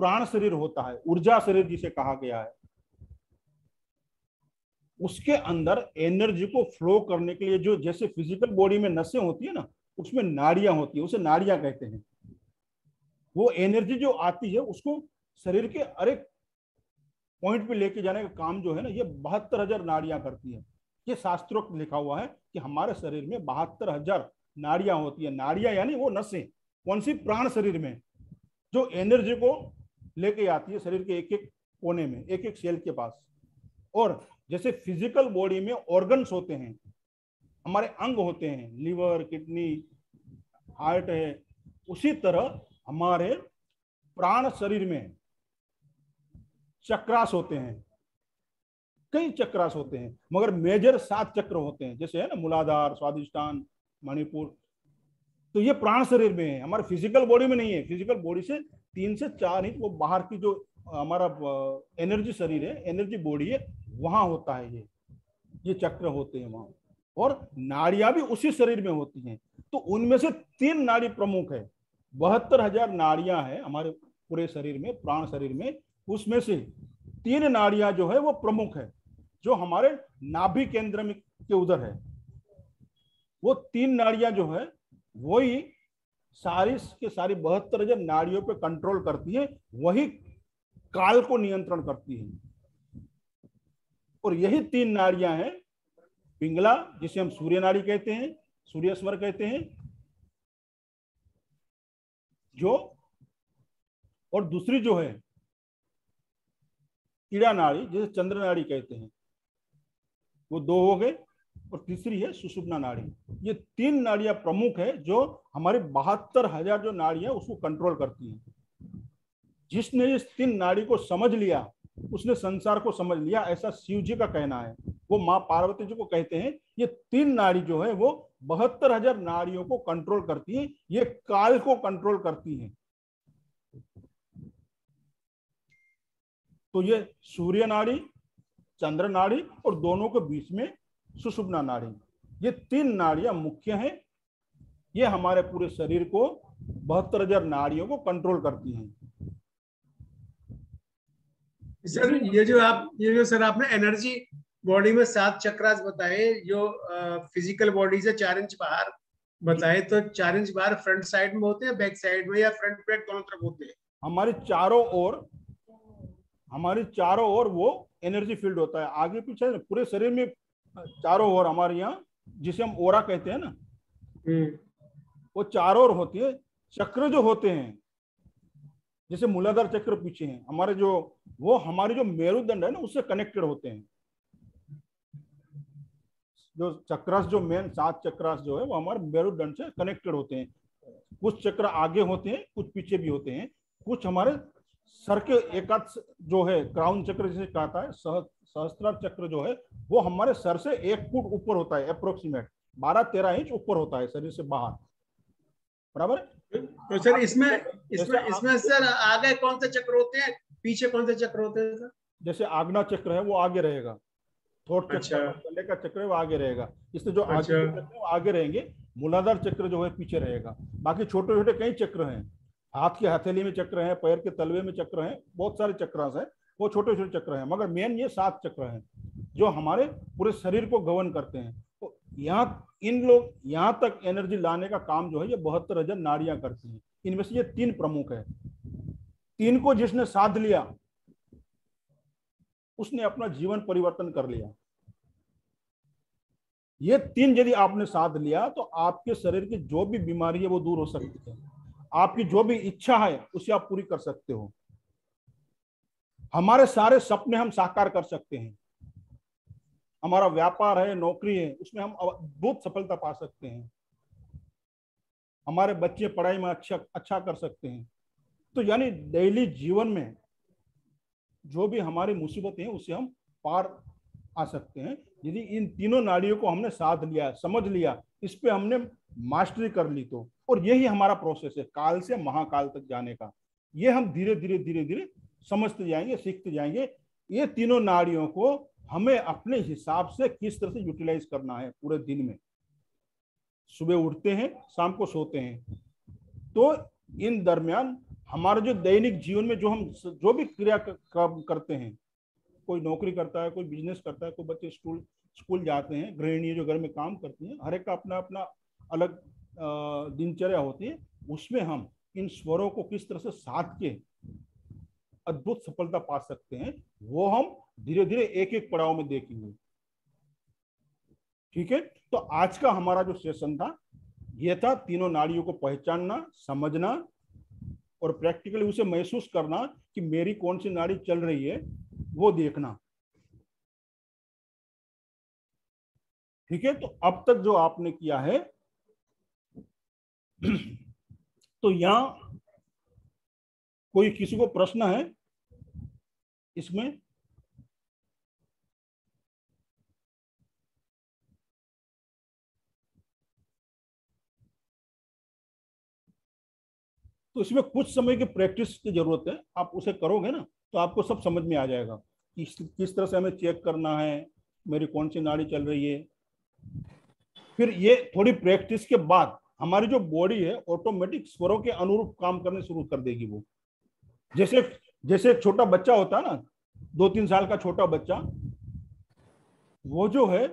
प्राण शरीर होता है, ऊर्जा शरीर जिसे कहा गया है। उसके अंदर एनर्जी को फ्लो करने के लिए जो जैसे फ़िज़िकल बॉडी में नसें होती है ना, उसमें नाड़ियाँ होती है, उसे नाड़ियाँ कहते हैं। वो एनर्जी जो आती है, उसको शरीर के एक पॉइंट पे लेके जाने का काम जो है ना, ये बहत्तर हज़ार नाड़ियाँ करती है। ये शास्त्रोक्त लिखा हुआ है कि हमारे शरीर में बहत्तर हज़ार नाड़ियाँ होती है। नाड़ियाँ यानी वो नसें, कौन सी? प्राण शरीर में। जो एनर्जी को लेके आती है शरीर के एक एक कोने में एक एक सेल के पास। और जैसे फ़िज़िकल बॉडी में ऑर्गन्स होते हैं, हमारे अंग होते हैं लीवर किडनी हार्ट है, उसी तरह हमारे प्राण शरीर में चक्रास होते हैं। कई चक्रास होते हैं, मगर मेजर सात चक्र होते हैं, जैसे है ना, मूलाधार, स्वादिष्टान, मणिपुर। तो ये प्राण शरीर में है, हमारे फ़िज़िकल बॉडी में नहीं है। फ़िज़िकल बॉडी से तीन से चार इंच वो बाहर की जो हमारा एनर्जी शरीर है एनर्जी बॉडी है, वहाँ होता है ये। ये चक्र होते हैं वहाँ। और नाड़ियाँ भी उसी शरीर में होती हैं। तो उनमें से तीन नाड़ी प्रमुख है। बहत्तर हज़ार नाड़ियाँ हैं हमारे पूरे शरीर में, प्राण शरीर में। उसमें से तीन नाड़ियाँ जो है वो प्रमुख है, जो हमारे नाभि केंद्र में के उधर है। वो तीन नाड़ियाँ जो है, वही सारी के सारी बहत्तर हज़ार नाड़ियों पे कंट्रोल करती है, वही काल को नियंत्रण करती है। और यही तीन नाड़ियाँ हैं, पिंगला, जिसे हम सूर्य नाड़ी कहते हैं सूर्य स्वर कहते हैं, जो, और दूसरी जो है, कीड़ा नाड़ी, जिसे चंद्र नाड़ी कहते हैं। वो दो हो गए और तीसरी है सुषुप्ना नाड़ी। ये तीन नाड़ियाँ प्रमुख है जो हमारे बहत्तर हज़ार जो नाड़ियाँ उसको कंट्रोल करती हैं। जिसने इस तीन नाड़ी को समझ लिया, उसने संसार को समझ लिया, ऐसा शिव जी का कहना है। वो माँ पार्वती जी को कहते हैं, ये तीन नाड़ी जो है, वो बहत्तर हज़ार नाड़ियों को कंट्रोल करती है, ये काल को कंट्रोल करती है। तो ये सूर्य नाड़ी, चंद्र नाड़ी और दोनों के बीच में सुषुप्ना नाड़ी। ये तीन नाड़ियाँ मुख्य हैं। ये हमारे पूरे शरीर को बहत्तर हज़ार नाड़ियों को कंट्रोल करती हैं। सर ये जो आप ये जो सर आपने एनर्जी बॉडी में सात चक्रास बताए जो फ़िज़िकल बॉडी से चार इंच बाहर बताए तो चार इंच बाहर फ्रंट साइड में होते हैं बैक साइड में या फ्रंट बैक दोनों तरफ़ होते हैं? हमारे चारों ओर हमारी चारों ओर वो एनर्जी फ़ील्ड होता है। आगे पीछे पूरे शरीर में चारों ओर हमारे यहाँ जिसे हम ओरा कहते हैं ना हम्म। वो चारों ओर होती है। चक्र जो होते हैं जैसे मूलाधार चक्र पीछे हैं हमारे जो वो हमारे जो मेरुदंड है ना उससे कनेक्टेड होते हैं। जो चक्रास जो मेन सात चक्रास जो है वो हमारे मेरुदंड से कनेक्टेड होते हैं। कुछ चक्र आगे होते हैं कुछ पीछे भी होते हैं। कुछ हमारे सर के एक जो है क्राउन चक्र जिसे कहता है सहस्त्रार चक्र जो है वो हमारे सर से एक फुट ऊपर होता है अप्रोक्सीमेट बारह तेरह इंच ऊपर होता है शरीर से बाहर। बराबर? तो सर इसमें इसमें इसमें सर आगे कौन से चक्र होते हैं? पीछे कौन से चक्र होते हैं सर? जैसे आग्ना चक्र है वो आगे रहेगा। थोट अच्छा। चक्र का चक्र है वो आगे रहेगा। इससे जो अच्छा। आगे वो आगे रहेंगे। मूलाधार चक्र जो है पीछे रहेगा। बाकी छोटे छोटे कई चक्र हैं। हाथ की हथेली में चक्र है पैर के तलवे में चक्र है बहुत सारे चक्रास है। वो छोटे छोटे चक्र हैं, मगर मेन ये सात चक्र हैं जो हमारे पूरे शरीर को गवन करते हैं। तो यहाँ, इन लोग, यहाँ तक एनर्जी लाने का काम जो है, ये बहत्तर हज़ार नाड़ियाँ करती हैं। इनमें से ये तीन प्रमुख है। तीन को जिसने साध लिया, उसने अपना जीवन परिवर्तन कर लिया। ये तीन यदि आपने साध लिया तो आपके शरीर की जो भी बीमारी है, वो दूर हो सकती है। आपकी जो भी इच्छा है, उसे आप पूरी कर सकते हो। हमारे सारे सपने हम साकार कर सकते हैं। हमारा व्यापार है, नौकरी है, उसमें हम अद्भुत सफलता पा सकते हैं। हमारे बच्चे पढ़ाई में अच्छा अच्छा कर सकते हैं। तो यानी डेली जीवन में जो भी हमारी मुसीबतें हैं, उसे हम पार आ सकते हैं। यदि इन तीनों नाड़ियों को हमने साध लिया, समझ लिया, इस पे हमने मास्टरी कर ली तो और यही हमारा प्रोसेस है, काल से महाकाल तक जाने का। ये हम धीरे धीरे धीरे धीरे समझते जाएँगे सीखते जाएँगे। ये तीनों नाड़ियों को हमें अपने हिसाब से किस तरह से यूटिलाइज करना है पूरे दिन में? सुबह उठते हैं, शाम को सोते हैं। तो इन दरमियान हमारे जो दैनिक जीवन में जो हम जो भी क्रिया करते हैं, कोई नौकरी करता है, कोई बिज़नेस करता है, कोई बच्चे स्कूल स्कूल जाते हैं गृहिणी जो घर में काम करती हैं, हर एक का अपना अपना अलग दिनचर्या होती है, उसमें हम इन स्वरों को किस तरह से साथ के अद्भुत सफलता पा सकते हैं, वो हम धीरे धीरे एक एक पड़ाव में देखेंगे। ठीक है? तो आज का हमारा जो सेशन था यह था तीनों नाड़ियों को पहचानना, समझना और प्रैक्टिकली उसे महसूस करना कि मेरी कौन सी नाड़ी चल रही है, वो देखना। ठीक है? तो अब तक जो आपने किया है तो यहाँ कोई किसी को प्रश्न है? इसमें? तो इसमें कुछ समय की प्रैक्टिस की ज़रूरत है। आप उसे करोगे ना तो आपको सब समझ में आ जाएगा कि किस तरह से हमें चेक करना है, मेरी कौन सी नाड़ी चल रही है। फिर ये थोड़ी प्रैक्टिस के बाद हमारी जो बॉडी है ऑटोमेटिक स्वरों के अनुरूप काम करने शुरू कर देगी वो। जैसे जैसे एक छोटा बच्चा होता है ना दो तीन साल का छोटा बच्चा, वो जो है,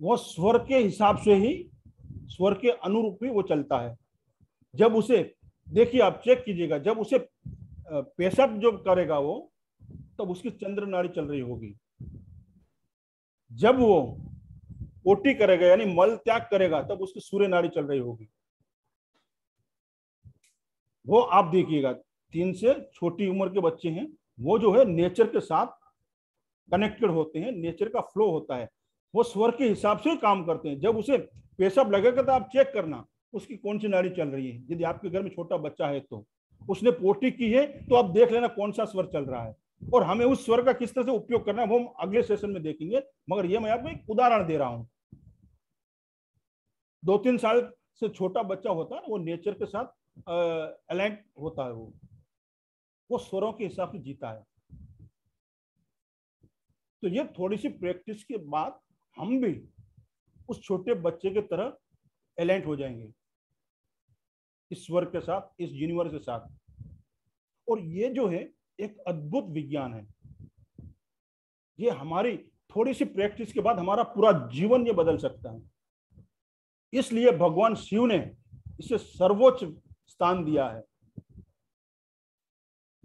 वो स्वर के हिसाब से ही, स्वर के अनुरूप ही वो चलता है। जब उसे, देखिए आप चेक कीजिएगा, जब उसे पेशअप जो करेगा वो, तब उसकी चंद्र नाड़ी चल रही होगी। जब वो ओटी करेगा, यानी मल त्याग करेगा, तब उसकी सूर्य नाड़ी चल रही होगी। वो आप देखिएगा तीन से छोटी उम्र के बच्चे हैं, वो जो है नेचर के साथ कनेक्टेड होते हैं, नेचर का फ्लो होता है। वो स्वर के हिसाब से काम करते हैं। जब उसे पेशाब लगेगा तो आप चेक करना, उसकी कौन सी नाड़ी चल रही है। यदि आपके घर में छोटा बच्चा है तो। उसने पोटी की है तो आप देख लेना कौन सा स्वर चल रहा है। और हमें उस स्वर का किस तरह से उपयोग करना है, वो हम अगले सेशन में देखेंगे। मगर ये मैं आपको एक उदाहरण दे रहा हूँ। दो तीन साल से छोटा बच्चा होता है, वो नेचर के साथ अलाइंट होता है वो। वो स्वरों के हिसाब से जीता है। तो ये थोड़ी सी प्रैक्टिस के बाद हम भी उस छोटे बच्चे के तरह अलाइंट हो जाएँगे। इस स्वर के साथ, इस यूनिवर्स के साथ। और ये जो है, एक अद्भुत विज्ञान है। ये हमारी थोड़ी सी प्रैक्टिस के बाद हमारा पूरा जीवन ये बदल सकता है। इसलिए भगवान शिव ने इसे सर्वोच्च स्थान दिया है।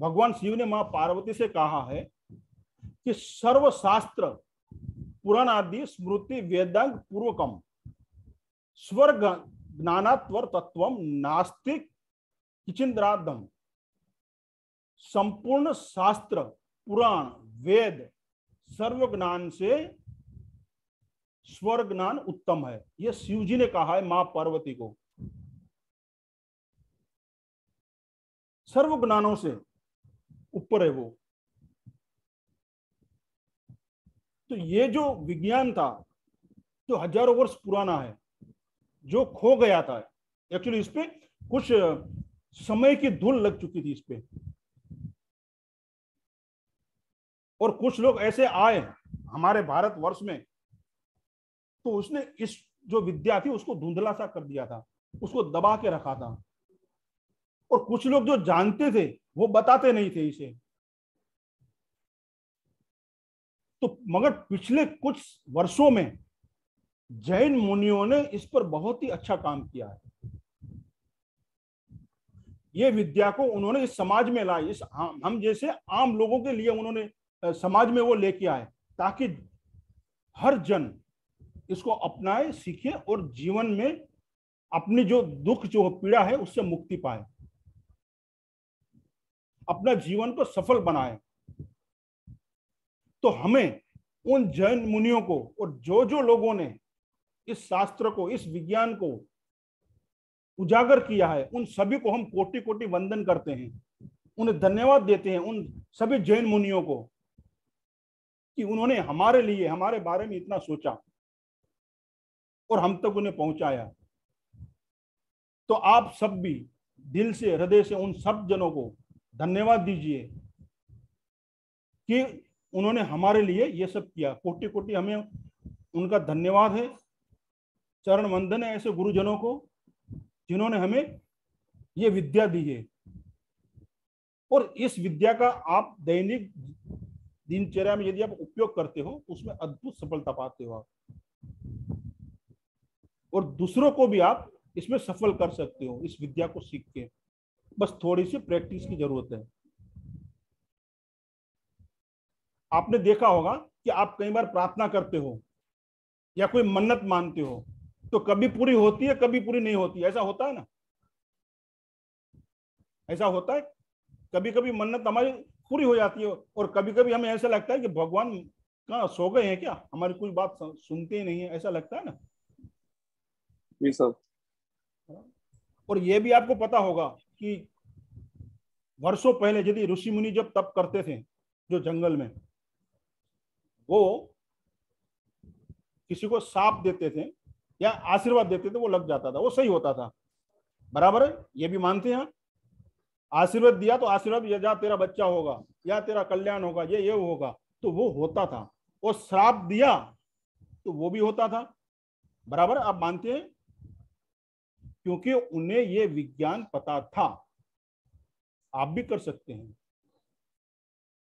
भगवान शिव ने माँ पार्वती से कहा है कि सर्वशास्त्र पुराण आदि स्मृति, वेदांग, पूर्वकम, स्वर्ग, ज्ञानात्वर तत्व नास्तिक, किचिंद्रादम, संपूर्ण शास्त्र, पुराण, वेद सर्व ज्ञान से स्वर ज्ञान उत्तम है। यह शिव जी ने कहा है माँ पार्वती को। सर्व ज्ञानों से ऊपर है वो। तो ये जो विज्ञान था, जो हज़ारों वर्ष पुराना है, जो खो गया था एक्चुअली इस पे कुछ समय की धूल लग चुकी थी इस पे। और कुछ लोग ऐसे आए हमारे भारत वर्ष में तो उसने इस जो विद्या थी, उसको धुंधला सा कर दिया था, उसको दबा के रखा था। और कुछ लोग जो जानते थे वो बताते नहीं थे इसे। तो मगर पिछले कुछ वर्षों में जैन मुनियों ने इस पर बहुत ही अच्छा काम किया है। ये विद्या को उन्होंने इस समाज में लाई इस हम जैसे आम लोगों के लिए उन्होंने समाज में वो लेके आए, ताकि हर जन इसको अपनाए, सीखे और जीवन में अपनी जो दुख, जो पीड़ा है, उससे मुक्ति पाए। अपना जीवन को सफल बनाए। तो हमें उन जैन मुनियों को और जो जो लोगों ने इस शास्त्र को, इस विज्ञान को उजागर किया है, उन सभी को हम कोटि कोटि वंदन करते हैं। उन्हें धन्यवाद देते हैं, उन सभी जैन मुनियों को कि उन्होंने हमारे लिए, हमारे बारे में इतना सोचा और हम तक उन्हें पहुँचाया। तो आप सब भी दिल से, हृदय से उन सब जनों को धन्यवाद दीजिए कि उन्होंने हमारे लिए ये सब किया। कोटि कोटि हमें उनका धन्यवाद है। चरण वंदन है ऐसे गुरुजनों को जिन्होंने हमें ये विद्या दी है। और इस विद्या का आप दैनिक दिनचर्या में यदि आप उपयोग करते हो तो उसमें अद्भुत सफलता पाते हो आप। और दूसरों को भी आप इसमें सफल कर सकते हो, इस विद्या को सीख के। बस थोड़ी सी प्रैक्टिस की ज़रूरत है। आपने देखा होगा कि आप कई बार प्रार्थना करते हो या कोई मन्नत मानते हो तो कभी पूरी होती है कभी पूरी नहीं होती। ऐसा होता है ना? ऐसा होता है? कभी कभी मन्नत हमारी पूरी हो जाती है और कभी कभी हमें ऐसा लगता है कि भगवान कहा सो गए हैं क्या? हमारी कोई बात सुनते ही नहीं है ऐसा लगता है ना? जी सर। और ये भी आपको पता होगा कि वर्षों पहले यदि ऋषि मुनि जब तप करते थे, जो जंगल में, वो किसी को साप देते थे या आशीर्वाद देते थे, वो लग जाता था, वो सही होता था। बराबर है? ये भी मानते हैं आशीर्वाद दिया तो आशीर्वाद, ये जा तेरा बच्चा होगा, या तेरा कल्याण होगा, ये ये होगा तो वो होता था। और श्राप दिया तो वो भी होता था। बराबर? आप मानते हैं? क्योंकि उन्हें ये विज्ञान पता था। आप भी कर सकते हैं।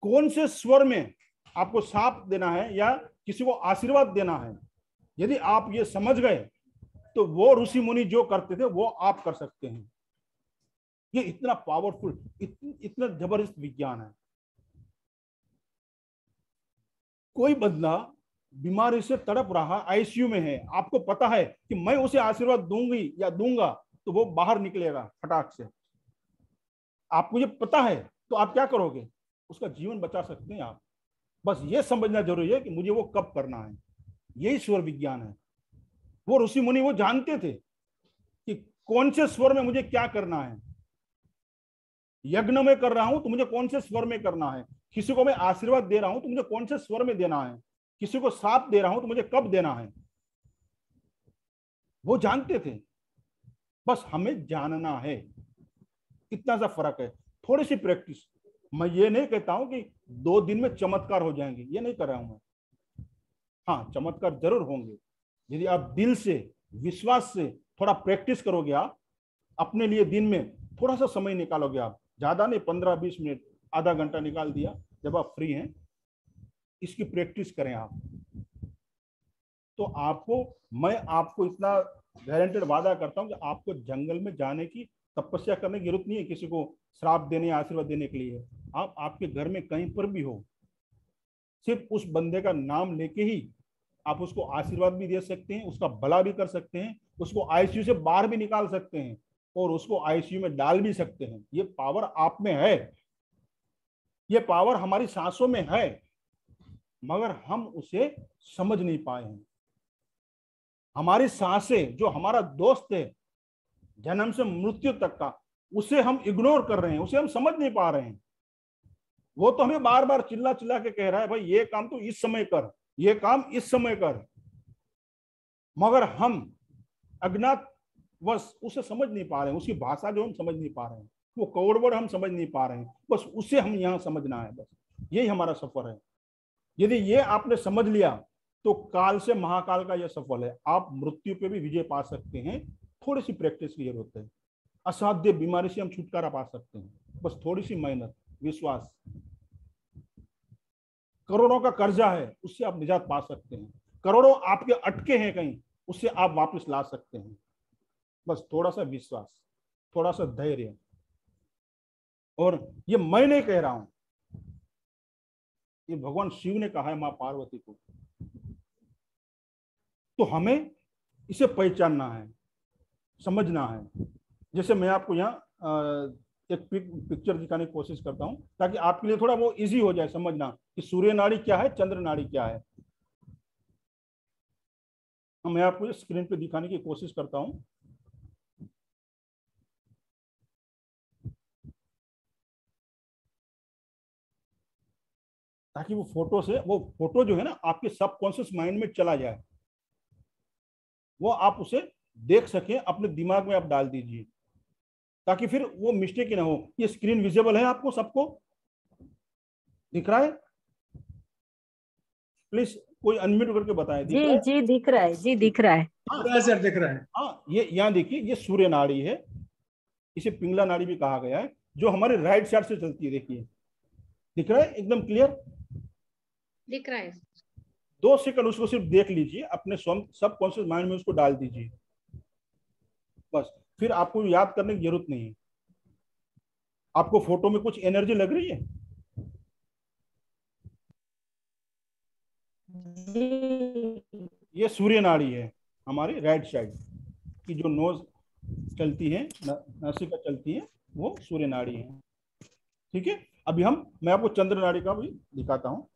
कौन से स्वर में आपको साप देना है या किसी को आशीर्वाद देना है यदि आप ये समझ गए तो वो ऋषि मुनि जो करते थे वो आप कर सकते हैं। ये इतना पावरफुल इतन, ज़बरदस्त विज्ञान है। कोई बदला बीमारी से तड़प रहा आईसीयू में है आपको पता है कि मैं उसे आशीर्वाद दूँगी या दूँगा तो वो बाहर निकलेगा फटाक से। आपको ये पता है तो आप क्या करोगे? उसका जीवन बचा सकते हैं आप। बस ये समझना ज़रूरी है कि मुझे वो कब करना है। यही स्वर विज्ञान है। वो ऋषि मुनि वो जानते थे कि कौन से स्वर में मुझे क्या करना है। यज्ञ में कर रहा हूँ तो मुझे कौन से स्वर में करना है। किसी को मैं आशीर्वाद दे रहा हूँ तो मुझे कौन से स्वर में देना है। किसी को साप दे रहा हूँ तो मुझे कब देना है। वो जानते थे। बस हमें जानना है। इतना सा फ़र्क है? थोड़ी सी प्रैक्टिस मैं ये नहीं कहता हूँ कि दो दिन में चमत्कार हो जाएँगे, ये नहीं कर रहा हूँ मैं। हाँ चमत्कार ज़रूर होंगे। यदि आप दिल से, विश्वास से थोड़ा प्रैक्टिस करोगे आप, अपने लिए दिन में थोड़ा सा समय निकालोगे आप। ज़्यादा नहीं, पंद्रह बीस मिनट, आधा घंटा निकाल दिया, जब आप फ्री हैं, इसकी प्रैक्टिस करें आप। तो आपको, मैं आपको इतना गारंटेड वादा करता हूँ कि आपको जंगल में जाने की तपस्या करने की ज़रूरत नहीं है किसी को श्राप देने, आशीर्वाद देने के लिए। आप आपके घर में कहीं पर भी हो, सिर्फ़ उस बंदे का नाम लेके ही आप उसको आशीर्वाद भी दे सकते हैं, उसका भला भी कर सकते हैं, उसको आईसीयू से बाहर भी निकाल सकते हैं और उसको आईसीयू में डाल भी सकते हैं। ये पावर आप में है। ये पावर हमारी सांसों में है, मगर हम उसे समझ नहीं पाए हैं। हमारी साँसें, जो हमारा दोस्त है जन्म से मृत्यु तक का, उसे हम इग्नोर कर रहे हैं, उसे हम समझ नहीं पा रहे हैं। वो तो हमें बार बार चिल्ला चिल्ला के कह रहा है, भाई, ये काम तो इस समय कर, ये काम इस समय कर। मगर हम अज्ञात बस उसे समझ नहीं पा रहे हैं, उसकी भाषा जो हम समझ नहीं पा रहे हैं, वो कौड़बड़ हम समझ नहीं पा रहे हैं, बस उसे हम यहाँ समझना है, बस। यही हमारा सफ़र है। यदि ये आपने समझ लिया तो काल से महाकाल का यह सफल है। आप मृत्यु पे भी विजय पा सकते हैं थोड़ी सी प्रैक्टिस की ज़रूरत है। असाध्य बीमारी से हम छुटकारा पा सकते हैं। बस थोड़ी सी मेहनत, विश्वास। करोड़ों का कर्जा है, उससे आप निजात पा सकते हैं। करोड़ों आपके अटके हैं कहीं, उससे आप वापस ला सकते हैं। बस थोड़ा सा विश्वास थोड़ा सा धैर्य। और ये मैं नहीं कह रहा हूँ। ये भगवान शिव ने कहा है माँ पार्वती को। तो हमें इसे पहचानना है। समझना है। जैसे मैं आपको यहाँ एक पिक, पिक्चर दिखाने की कोशिश करता हूँ ताकि आपके लिए थोड़ा वो इजी हो जाए समझना कि सूर्य नाड़ी क्या है चंद्र नाड़ी क्या है। मैं आपको स्क्रीन पे दिखाने की कोशिश करता हूँ। ताकि वो फ़ोटो से वो फ़ोटो जो है ना आपके सबकॉन्शियस माइंड में चला जाए। वो आप उसे देख सकें अपने दिमाग में आप डाल दीजिए। ताकि फिर वो मिस्टेक ही ना हो। ये स्क्रीन विजिबल है आपको सबको? दिख रहा है? प्लीज़ कोई अनम्यूट करके बताएँ। जी जी दिख रहा है। जी दिख रहा है। हाँ। सर दिख रहा है। हाँ ये यहाँ देखिए ये सूर्य नाड़ी है। इसे पिंगला नाड़ी भी कहा गया है जो हमारे राइट साइड से चलती है देखिए। दिख रहा है? एकदम क्लियर दिख रहा है। दो सेकंड उसको सिर्फ़ देख लीजिए अपने सब कॉन्शियस माइंड में उसको डाल दीजिए। बस। फिर आपको याद करने की ज़रूरत नहीं है। आपको फ़ोटो में कुछ एनर्जी लग रही है? ये सूर्य नाड़ी है, हमारी राइट साइड की जो नोज़ चलती है नासिका चलती है, वो सूर्य नाड़ी है। ठीक है? अभी हम, मैं आपको चंद्र नाड़ी का भी दिखाता हूँ।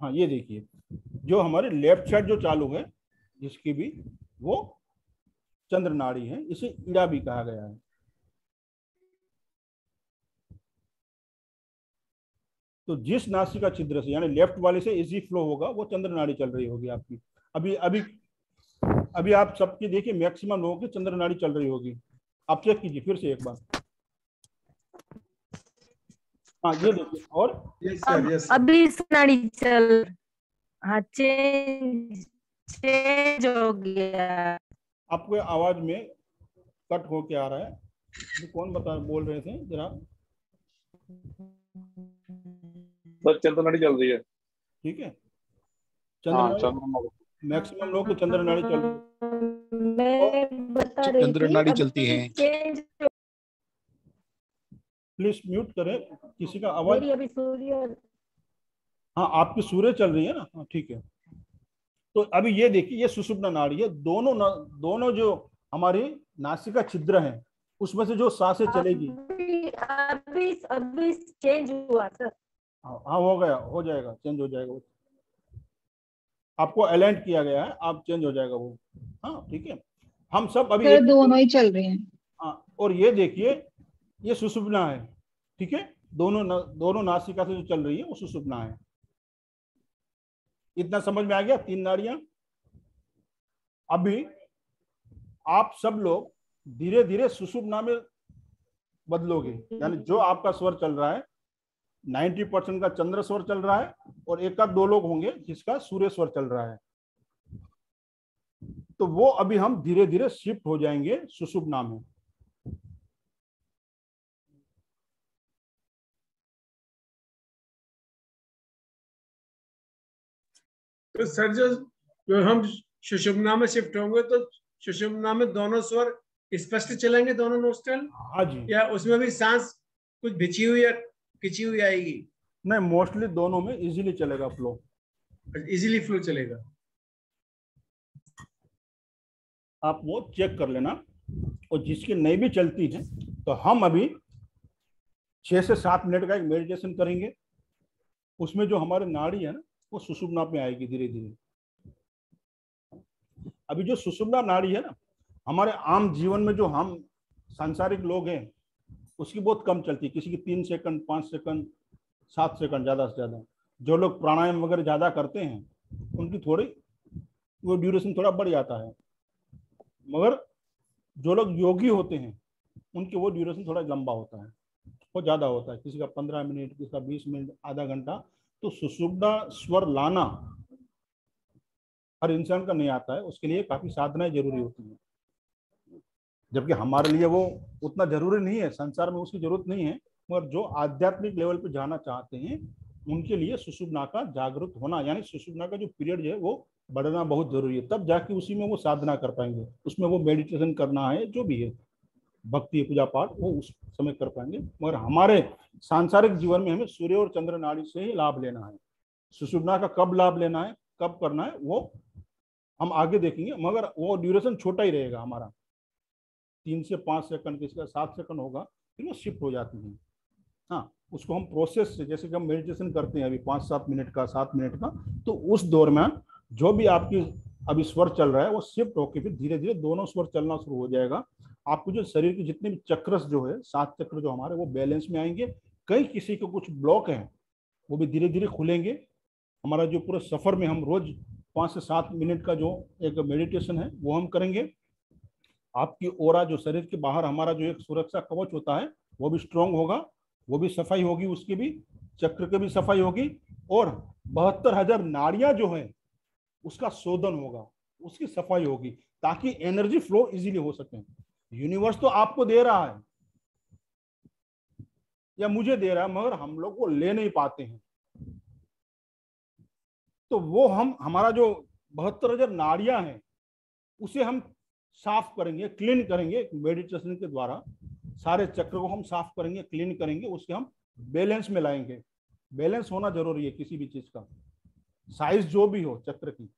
हाँ ये देखिए। जो हमारे लेफ़्ट साइड जो चालू है जिसकी भी वो चंद्र नाड़ी है इसे इड़ा भी कहा गया है। तो जिस नासिका छिद्र से यानी लेफ़्ट वाले से इजी फ्लो होगा वो चंद्र नाड़ी चल रही होगी आपकी। अभी अभी अभी आप सबके देखिए मैक्सिमम लोगों की चंद्र नाड़ी चल रही होगी। आप चेक कीजिए फिर से एक बार। हाँ ये देखिए और यस सर यस अभी नाड़ी चल हाँ चेंज चेंज हो गया। आपको आवाज़ में कट होके आ रहा है। ये कौन बता बोल रहे थे जरा सर चंद्रनाड़ी चल रही है। ठीक है। हाँ चंद्र चंद्रनाड़ी। मैक्सिमम लोग तो चंद्र नाड़ी चल रही है मैं बता रही चंद्र थी नाड़ी अभी चलती है। प्लीज़ म्यूट करें। किसी का आवाज़ अभी सूर्य हाँ आपकी सूर्य चल रही है ना? हाँ ठीक है। तो अभी ये देखिए ये सुषुप्ना नाड़ी है। दोनों न, दोनों जो हमारी नासिका छिद्र है उसमें से जो साँसें चलेगी। अभी अभी चेंज हुआ सर हाँ हाँ, हो गया हो जाएगा चेंज हो जाएगा वो। आपको अलर्ट किया गया है आप चेंज हो जाएगा वो। हाँ ठीक है। हम सब अभी सर दोनों ही चल रहे हैं। हाँ और ये देखिए ये सुषुप्ना है ठीक है? दोनों न, दोनों नासिका से जो चल रही है वो सुषुप्ना है। इतना समझ में आ गया? तीन नाड़ियाँ। अभी आप सब लोग धीरे धीरे सुषुप्ना में बदलोगे। यानी जो आपका स्वर चल रहा है 90 परसेंट का चंद्र स्वर चल रहा है और एक आध दो लोग होंगे जिसका सूर्य स्वर चल रहा है। तो वो अभी हम धीरे धीरे शिफ्ट हो जाएँगे सुषुप्ना में। तो सर जो जो हम सुषुम्ना में शिफ्ट होंगे तो सुषुम्ना में दोनों स्वर स्पष्ट चलेंगे दोनों नोस्टल हाँ जी। या उसमें भी सांस कुछ भिची हुई या खिंची हुई आएगी? नहीं मोस्टली दोनों में इजीली चलेगा फ्लो इजीली फ्लो चलेगा। आप वो चेक कर लेना और जिसकी नहीं भी चलती है तो हम अभी छह से सात मिनट का एक मेडिटेशन करेंगे। उसमें जो हमारे नाड़ी है ना वो सुषुम्ना पे आएगी धीरे धीरे। अभी जो सुषुम्ना नाड़ी है ना, हमारे आम जीवन में जो हम सांसारिक लोग हैं, उसकी बहुत कम चलती है। किसी की तीन सेकंड, पाँच सेकंड, सात सेकंड, ज़्यादा से ज़्यादा। जो लोग प्राणायाम वगैरह ज़्यादा करते हैं, उनकी थोड़ी, वो ड्यूरेशन थोड़ा बढ़ जाता है। मगर जो लोग योगी होते हैं, उनके वो ड्यूरेशन थोड़ा लंबा होता है वो ज़्यादा होता है। किसी का पंद्रह मिनट, किसी का बीस मिनट, आधा घंटा तो सुषुप्ना स्वर लाना हर इंसान का नहीं आता है, उसके लिए काफ़ी साधनाएँ ज़रूरी होती हैं। जबकि हमारे लिए वो उतना ज़रूरी नहीं है, संसार में उसकी ज़रूरत नहीं है, मगर जो आध्यात्मिक लेवल पे जाना चाहते हैं, उनके लिए सुषुप्ना का जागरूक होना, यानी सुषुप्ना का जो पीरियड है, वो बढ़ना बहुत ज़रूरी है। तब जाके उसी में वो साधना कर पाएँगे, उसमें वो मेडिटेशन करना है, जो भी है। भक्ति पूजा पाठ वो उस समय कर पाएँगे। मगर हमारे सांसारिक जीवन में हमें सूर्य और चंद्र नाड़ी से ही लाभ लेना है। सुषुप्ना का कब लाभ लेना है, कब करना है, वो हम आगे देखेंगे। मगर वो ड्यूरेशन छोटा ही रहेगा हमारा। तीन से पाँच सेकंड किसी का सात सेकंड होगा, फिर वो शिफ्ट हो जाती है। हाँ उसको हम प्रोसेस से, जैसे कि हम मेडिटेशन करते हैं अभी पाँच सात मिनट का, सात मिनट का तो उस दौर में जो भी आपकी अभी स्वर चल रहा है, वो शिफ्ट होकर फिर धीरे धीरे दोनों स्वर चलना शुरू हो जाएगा। आपको जो शरीर के जितने भी चक्रस जो है, सात चक्र जो हमारे, वो बैलेंस में आएँगे। कई किसी के कुछ ब्लॉक हैं, वो भी धीरे धीरे खुलेंगे। हमारा जो पूरा सफ़र में हम रोज पाँच से सात मिनट का जो एक मेडिटेशन है, वो हम करेंगे। आपकी ओरा जो शरीर के बाहर हमारा जो एक सुरक्षा कवच होता है, वो भी स्ट्रांग होगा, वो भी सफ़ाई होगी उसकी भी, चक्र की भी सफ़ाई होगी और बहत्तर हज़ार नाड़ियाँ जो है, उसका शोधन होगा, उसकी सफ़ाई होगी, ताकि एनर्जी फ्लो इजीली हो सके। यूनिवर्स तो आपको दे रहा है। या मुझे दे रहा है, मगर हम लोग वो ले नहीं पाते हैं। तो वो हम, हमारा जो बहत्तर हज़ार नाड़ियाँ हैं, उसे हम साफ़ करेंगे क्लीन करेंगे मेडिटेशन के द्वारा। सारे चक्र को हम साफ़ करेंगे क्लीन करेंगे, उसके हम बैलेंस में लाएँगे। बैलेंस होना ज़रूरी है किसी भी चीज़ का। साइज़ जो भी हो, चक्र की।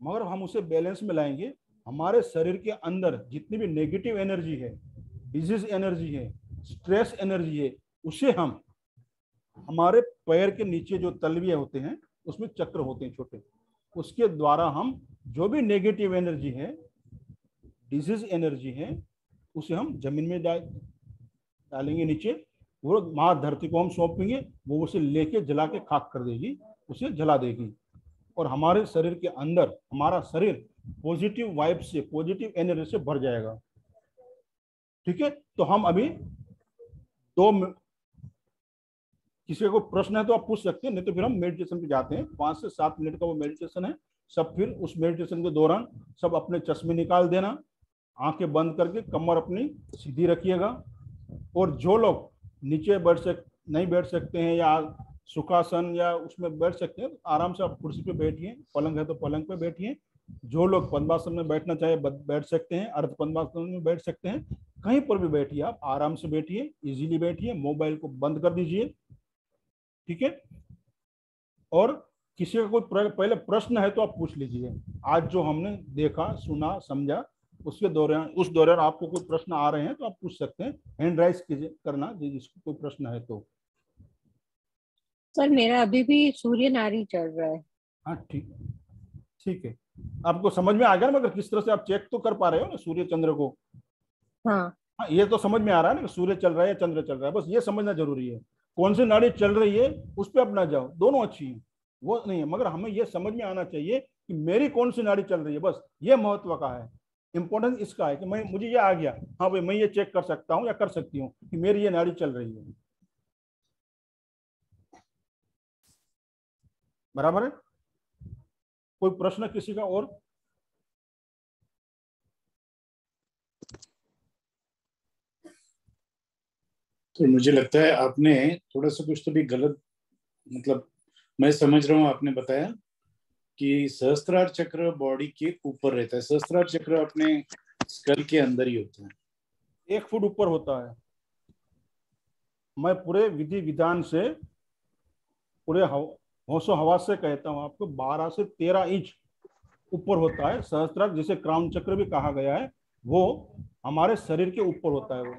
मगर हम उसे बैलेंस में लाएँगे हमारे शरीर के अंदर जितनी भी नेगेटिव एनर्जी है डिज़ीज़ एनर्जी है स्ट्रेस एनर्जी है, उसे हम, हमारे पैर के नीचे जो तलविया होते हैं, उसमें चक्र होते हैं छोटे। उसके द्वारा हम जो भी नेगेटिव एनर्जी है डिज़ीज़ एनर्जी है, उसे हम ज़मीन में डाल, डालेंगे नीचे, वो माँ धरती को हम सौंपेंगे, वो उसे लेके जला के खाक कर देगी, उसे जला देगी। और हमारे शरीर के अंदर, हमारा शरीर पॉजिटिव वाइब से पॉजिटिव एनर्जी से भर जाएगा। ठीक है? तो हम अभी दो किसी को प्रश्न है तो आप पूछ सकते हैं, नहीं तो फिर हम मेडिटेशन पे जाते हैं। पाँच से सात मिनट का वो मेडिटेशन है, सब फिर उस मेडिटेशन के दौरान सब अपने चश्मे निकाल देना, आँखें बंद करके कमर अपनी सीधी रखिएगा, और जो लोग नीचे बैठ सक, नहीं बैठ सकते हैं या सुखासन या उसमें बैठ सकते हैं, आराम से आप कुर्सी पे बैठिए, पलंग है तो पलंग पे बैठिए जो लोग पद्मासन में बैठना चाहे बैठ सकते हैं अर्ध पद्मासन में बैठ सकते हैं कहीं पर भी बैठिए आप आराम से बैठिए इजीली बैठिए मोबाइल को बंद कर दीजिए ठीक है? और किसी का कोई पहले प्रश्न है तो आप पूछ लीजिए। आज जो हमने देखा सुना समझा उसके दौरान उस दौरान आपको कोई प्रश्न आ रहे हैं तो आप पूछ सकते हैं। हैंड राइज कीजिए करना जिसको कोई प्रश्न है तो। सर मेरा अभी भी सूर्य नारी चल रहा है। हाँ ठीक ठीक है। आपको समझ में आ गया ना मगर किस तरह से आप चेक तो कर पा रहे हो ना सूर्य चंद्र को? हाँ। हाँ ये तो समझ में आ रहा है ना कि सूर्य चल रहा है या चंद्र चल रहा है। बस ये समझना ज़रूरी है। कौन सी नाड़ी चल रही है उस पर अपना जाओ। दोनों अच्छी है। वो नहीं है मगर हमें ये समझ में आना चाहिए कि मेरी कौन सी नाड़ी चल रही है। बस ये महत्व का है। इंपॉर्टेंस इसका है कि मैं मुझे ये आ गया। हाँ भाई मैं ये चेक कर सकता हूँ या कर सकती हूँ कि मेरी ये नाड़ी चल रही है। बराबर है? कोई प्रश्न किसी का और? तो मुझे लगता है आपने थोड़ा सा कुछ तो भी गलत मतलब मैं समझ रहा हूँ आपने बताया कि सहस्त्रार चक्र बॉडी के ऊपर रहता है। सहस्त्रार चक्र अपने स्कल के अंदर ही होता है। एक फुट ऊपर होता है। मैं पूरे विधि विधान से पूरे हव- होशो हवास से कहता हूँ आपको 12 से 13 इंच ऊपर होता है सहस्त्रार जिसे क्राउन चक्र भी कहा गया है, वो हमारे शरीर के ऊपर होता है वो।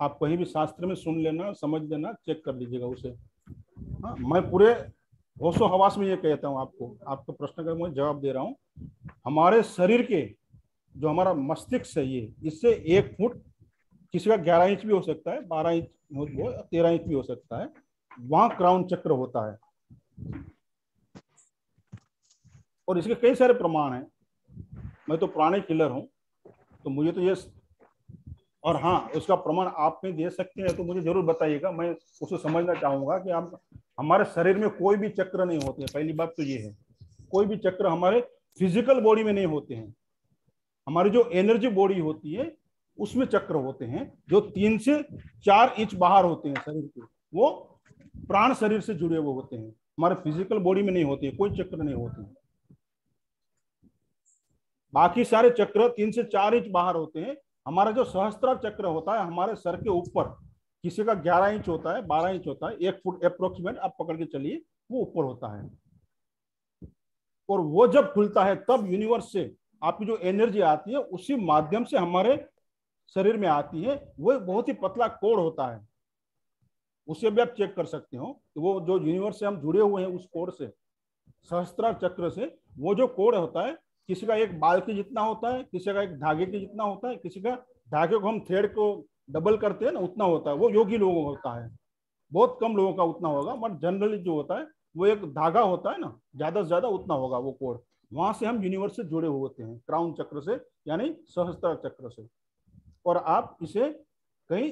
आप कहीं भी शास्त्र में सुन लेना, समझ लेना, चेक कर लीजिएगा उसे। हाँ मैं पूरे होशो हवास में ये कहता हूँ आपको। आपके प्रश्न का मैं जवाब दे रहा हूँ, हमारे शरीर के जो हमारा मस्तिष्क है ये, इससे एक फुट किसी का ग्यारह इंच भी हो सकता है, बारह इंच तेरह इंच भी हो सकता है, वहाँ क्राउन चक्र होता है। और इसके कई सारे प्रमाण हैं। मैं तो पुराने किलर हूँ तो मुझे तो ये और हाँ उसका प्रमाण आप में दे सकते हैं तो मुझे ज़रूर बताइएगा। मैं उसे समझना चाहूँगा कि आप हमारे शरीर में कोई भी चक्र नहीं होते पहली बात तो ये है, कोई भी चक्र हमारे फ़िज़िकल बॉडी में नहीं होते हैं। हमारी जो एनर्जी बॉडी होती है, उसमें चक्र होते हैं, जो तीन से चार इंच बाहर होते हैं शरीर के। वो प्राण शरीर से जुड़े हुए होते हैं। हमारे फ़िज़िकल बॉडी में नहीं होती, कोई चक्र नहीं होते। बाकी सारे चक्र तीन से चार इंच बाहर होते हैं। हमारा जो सहस्त्रार चक्र होता है, हमारे सर के ऊपर, किसी का ग्यारह इंच होता है, बारह इंच होता है, एक फुट अप्रोक्सीमेट आप पकड़ के चलिए, वो ऊपर होता है। और वो जब खुलता है, तब यूनिवर्स से आपकी जो एनर्जी आती है, उसी माध्यम से हमारे शरीर में आती है, वो बहुत ही पतला कोड होता है। उसे भी आप चेक कर सकते हो कि वो जो यूनिवर्स से हम जुड़े हुए हैं, उस कोड से, सहस्त्रार चक्र से, वो जो कोड होता है, किसी का एक बाल के जितना होता है, किसी का एक धागे के जितना होता है, किसी का धागे को हम थ्रेड को डबल करते हैं ना, उतना होता है। वो योगी लोगों का होता है। बहुत कम लोगों का उतना होगा बट जनरली जो होता है, वो एक धागा होता है ना, ज़्यादा से ज़्यादा उतना होगा वो कोड वहाँ से हम यूनिवर्स से जुड़े हुए होते हैं क्राउन चक्र से, यानी सहस्त्र चक्र से। और आप इसे कहीं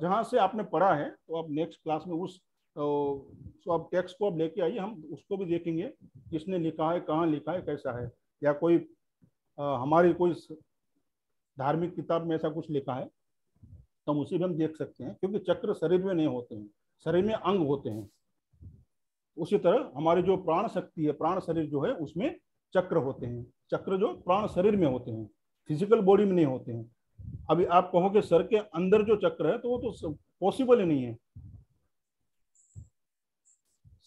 जहाँ से आपने पढ़ा है तो आप नेक्स्ट क्लास में उस तो आप टेक्स्ट को आप लेके आइए हम उसको भी देखेंगे किसने लिखा है कहाँ लिखा है कैसा है। या कोई अ, हमारी कोई धार्मिक किताब में ऐसा कुछ लिखा है तो हम उसे भी हम देख सकते हैं क्योंकि चक्र शरीर में नहीं होते हैं शरीर में अंग होते हैं। उसी तरह हमारी जो प्राण शक्ति है प्राण शरीर जो है उसमें चक्र होते हैं। चक्र जो प्राण शरीर में होते हैं फ़िज़िकल बॉडी में नहीं होते हैं। अभी आप कहोगे सर के अंदर जो चक्र है तो वो तो पॉसिबल ही नहीं है।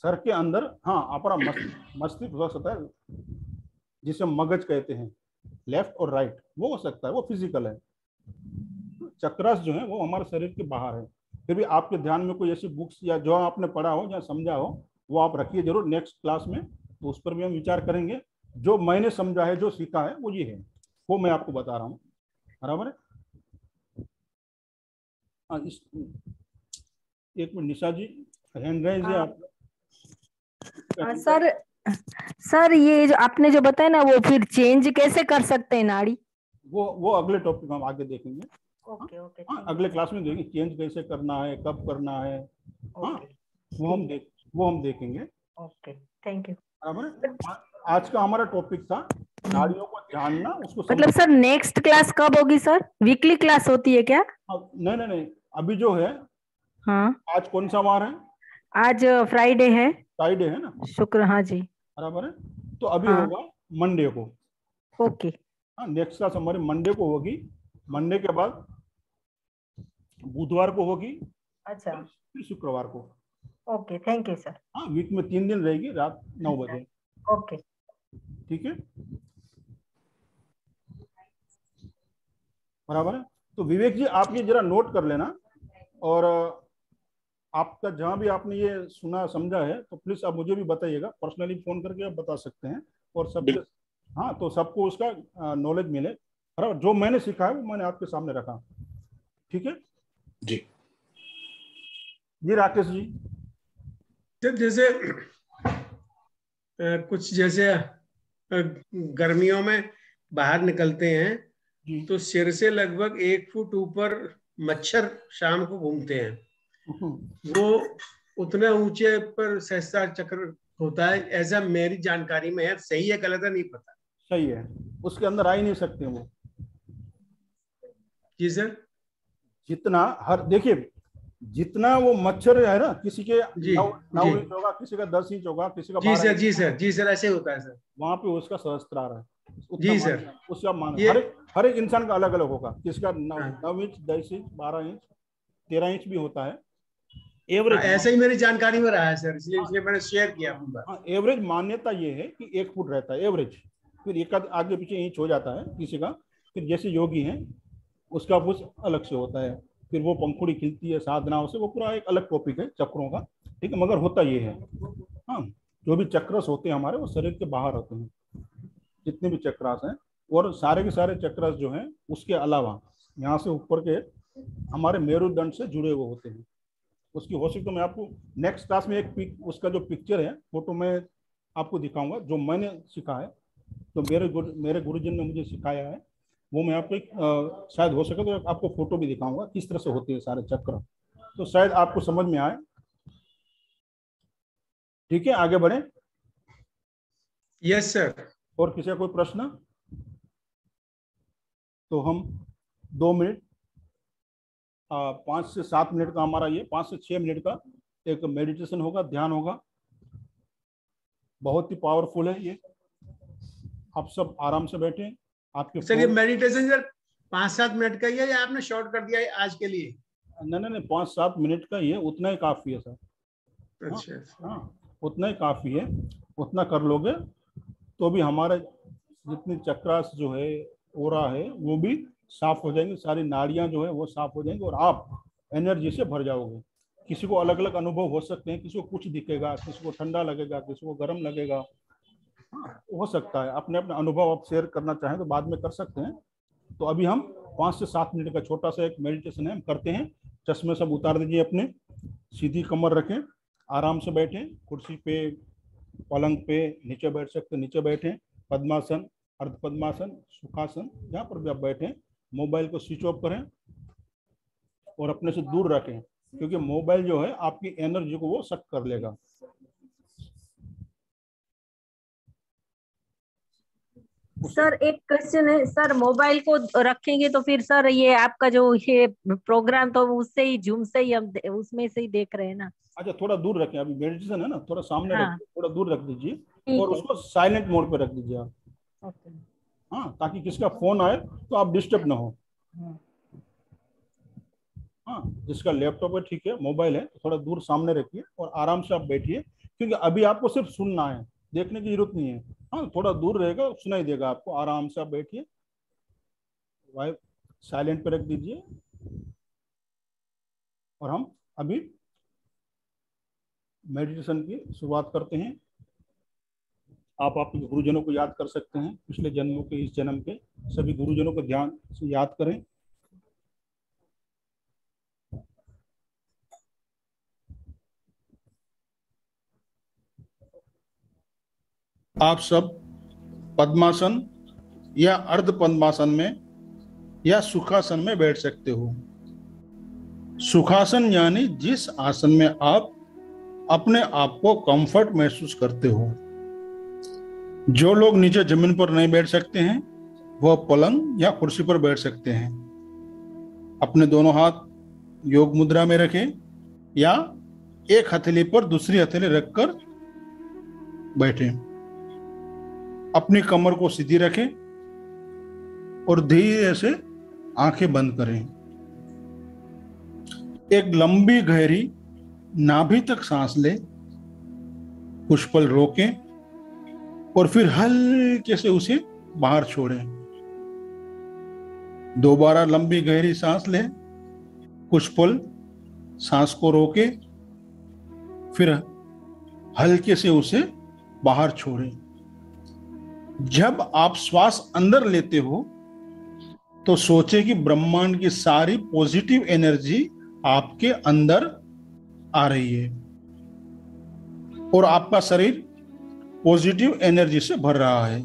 सर के अंदर हाँ अपना मस्तिष्क हो सकता है, जिसे मगज कहते हैं। लेफ़्ट और राइट वो हो सकता है, वो फ़िज़िकल है। चक्रास जो है, वो हमारे शरीर के बाहर है। फिर भी आपके ध्यान में कोई ऐसी बुक्स या जो आपने पढ़ा हो, या समझा हो, वो आप रखिए ज़रूर नेक्स्ट क्लास में तो उस पर भी हम विचार करेंगे। जो मैंने समझा है, जो सीखा है, वो ये है। वो मैं आपको बता रहा हूँ। बराबर है? एक minute Nisha ji hand range है हाँ। आप हाँ, सर सर ये जो आपने जो बताया ना वो फिर चेंज कैसे कर सकते हैं नाड़ी? वो वो अगले टॉपिक हम आगे देखेंगे। ओके ओके हाँ अगले क्लास में देखेंगे चेंज कैसे करना है कब करना है। हाँ वो हम देख वो हम देखेंगे। ओके थैंक यू बराबर है? आज का हमारा टॉपिक था नाड़ियों को जानना उसको मतलब सर नेक्स्ट क्लास कब होगी सर? वीकली क्लास होती है क्या? नहीं नहीं नहीं अभी जो है हाँ। आज कौन सा वार है? आज फ्राइडे है। फ्राइडे है ना? शुक्र हाँ जी। बराबर है? तो अभी हाँ। होगा मंडे को। ओके हाँ नेक्स्ट क्लास हमारी मंडे को होगी। मंडे के बाद बुधवार को होगी। अच्छा। फिर शुक्रवार को। ओके थैंक यू सर हाँ वीक में तीन दिन रहेगी रात नौ बजे। ओके ठीक है? बराबर है? तो विवेक जी आप ये जरा नोट कर लेना और आपका जहाँ भी आपने ये सुना समझा है तो प्लीज़ आप मुझे भी बताइएगा। पर्सनली फ़ोन करके आप बता सकते हैं और सब हाँ तो सबको उसका नॉलेज मिले। बराबर? जो मैंने सीखा है वो मैंने आपके सामने रखा। ठीक है? जी। जी राकेश जी। जैसे कुछ जैसे गर्मियों में बाहर निकलते हैं तो सिर से लगभग एक फुट ऊपर मच्छर शाम को घूमते हैं। हम्म, वो उतने ऊँचे पर सहस्त्रार चक्र होता है ऐसा मेरी जानकारी में है सही है गलत है नहीं पता। सही है। उसके अंदर आ ही नहीं सकते वो। जी सर? जितना हर देखिए जितना वो मच्छर है ना किसी के नौ इंच होगा किसी का दस इंच होगा किसी का जी सर जी सर जी सर ऐसे होता है सर। वहाँ पे उसका सहस्त्रार है। जी, सर। उसका मान हर एक हर एक इंसान का अलग अलग होगा। किसका? नौ हाँ। नौ इंच दस इंच बारह इंच तेरह इंच भी होता है। हाँ, एवरेज ऐसा ही मेरी जानकारी में रहा है सर इसलिए इसलिए मैंने शेयर किया हाँ एवरेज मान्यता ये है कि एक फुट रहता है एवरेज फिर एक आगे पीछे इंच हो जाता है किसी का। फिर जैसे योगी है उसका कुछ अलग से होता है। फिर वो पंखुड़ी खिलती है साधनाओं से, वो पूरा एक अलग टॉपिक है चक्रों का। ठीक है, मगर होता ये है। हाँ जो भी चक्रस होते हैं हमारे, वो शरीर के बाहर होते हैं। जितने भी चक्रास हैं, और सारे के सारे चक्रास जो हैं, उसके अलावा यहाँ से ऊपर के हमारे मेरुदंड से जुड़े हुए होते हैं। उसकी हो सकता मैं आपको नेक्स्ट क्लास में एक पिक उसका जो पिक्चर है फ़ोटो मैं आपको दिखाऊँगा, जो मैंने सीखा है। तो मेरे गुरु, मेरे गुरुजन ने मुझे सिखाया है। वो मैं आपको एक, शायद हो सके तो आपको फ़ोटो भी दिखाऊँगा किस तरह से होते हैं सारे चक्र। तो शायद आपको समझ में आए। ठीक है आगे बढ़े। यस सर और किसी का कोई प्रश्न? तो हम दो मिनट पाँच से सात मिनट का हमारा ये पाँच से छः मिनट का एक मेडिटेशन होगा ध्यान होगा। बहुत ही पावरफुल है ये। आप सब आराम से बैठे। आपके सर ये मेडिटेशन सर पाँच सात मिनट का ही है या आपने शॉर्ट कर दिया है आज के लिए? नहीं नहीं नहीं पाँच सात मिनट का ये उतना ही काफ़ी है सर। अच्छा हाँ उतना ही काफ़ी है उतना कर लोगे तो भी हमारे जितनी चक्रास जो है ओरा है वो भी साफ़ हो जाएँगे सारी नाड़ियाँ जो है वो साफ़ हो जाएँगी और आप एनर्जी से भर जाओगे। किसी को अलग अलग अनुभव हो सकते हैं किसी को कुछ दिखेगा किसी को ठंडा लगेगा किसी को गर्म लगेगा हाँ, सकता है। अपने अपने अनुभव आप शेयर करना चाहें तो बाद में कर सकते हैं। तो अभी हम पाँच से सात मिनट का छोटा सा एक मेडिटेशन है। हम करते हैं। चश्मे सब उतार दीजिए अपने। सीधी कमर रखें। आराम से बैठें। कुर्सी पे पलंग पे नीचे बैठ सकते हैं। नीचे बैठें। पद्मासन अर्ध पद्मासन सुखासन जहाँ पर भी आप बैठें मोबाइल को स्विच ऑफ़ करें और अपने से दूर रखें। क्योंकि मोबाइल जो है आपकी एनर्जी को वो सक कर लेगा। सर एक क्वेश्चन है। सर मोबाइल को रखेंगे तो फिर सर ये आपका जो ये प्रोग्राम तो उससे ही जूम से ही हम उसमें से ही देख रहे हैं ना। अच्छा थोड़ा दूर रखें। अभी मेडिटेशन है ना थोड़ा सामने हाँ। थोड़ा दूर रख दीजिए और उसको साइलेंट मोड पे रख दीजिए आप। हाँ ताकि किसका फ़ोन आए तो आप डिस्टर्ब ना हो। हम्म। हाँ जिसका लैपटॉप है ठीक है मोबाइल है तो थोड़ा दूर सामने रखिए और आराम से आप बैठिए क्योंकि अभी आपको सिर्फ़ सुनना है। देखने की ज़रूरत नहीं है। हाँ थोड़ा दूर रहेगा, सुनाई देगा आपको। आराम से आप बैठिए। वाइफ, साइलेंट पे रख दीजिए। और हम अभी मेडिटेशन की शुरुआत करते हैं। आप अपने गुरुजनों को याद कर सकते हैं। पिछले जन्मों के, इस जन्म के सभी गुरुजनों को ध्यान से याद करें। आप सब पद्मासन या अर्ध पद्मासन में या सुखासन में बैठ सकते हो। सुखासन यानी जिस आसन में आप अपने आप को कंफर्ट महसूस करते हो। जो लोग नीचे ज़मीन पर नहीं बैठ सकते हैं, वह पलंग या कुर्सी पर बैठ सकते हैं। अपने दोनों हाथ योग मुद्रा में रखें या एक हथेली पर दूसरी हथेली रखकर बैठें। अपनी कमर को सीधी रखें और धीरे से आँखें बंद करें। एक लंबी गहरी नाभि तक सांस ले कुछ पल रोकें और फिर हल्के से उसे बाहर छोड़ें। दोबारा लंबी गहरी सांस लें कुछ पल सांस को रोके, फिर हल्के से उसे बाहर छोड़ें। जब आप श्वास अंदर लेते हो तो सोचे कि ब्रह्मांड की सारी पॉजिटिव एनर्जी आपके अंदर आ रही है। और आपका शरीर पॉजिटिव एनर्जी से भर रहा है।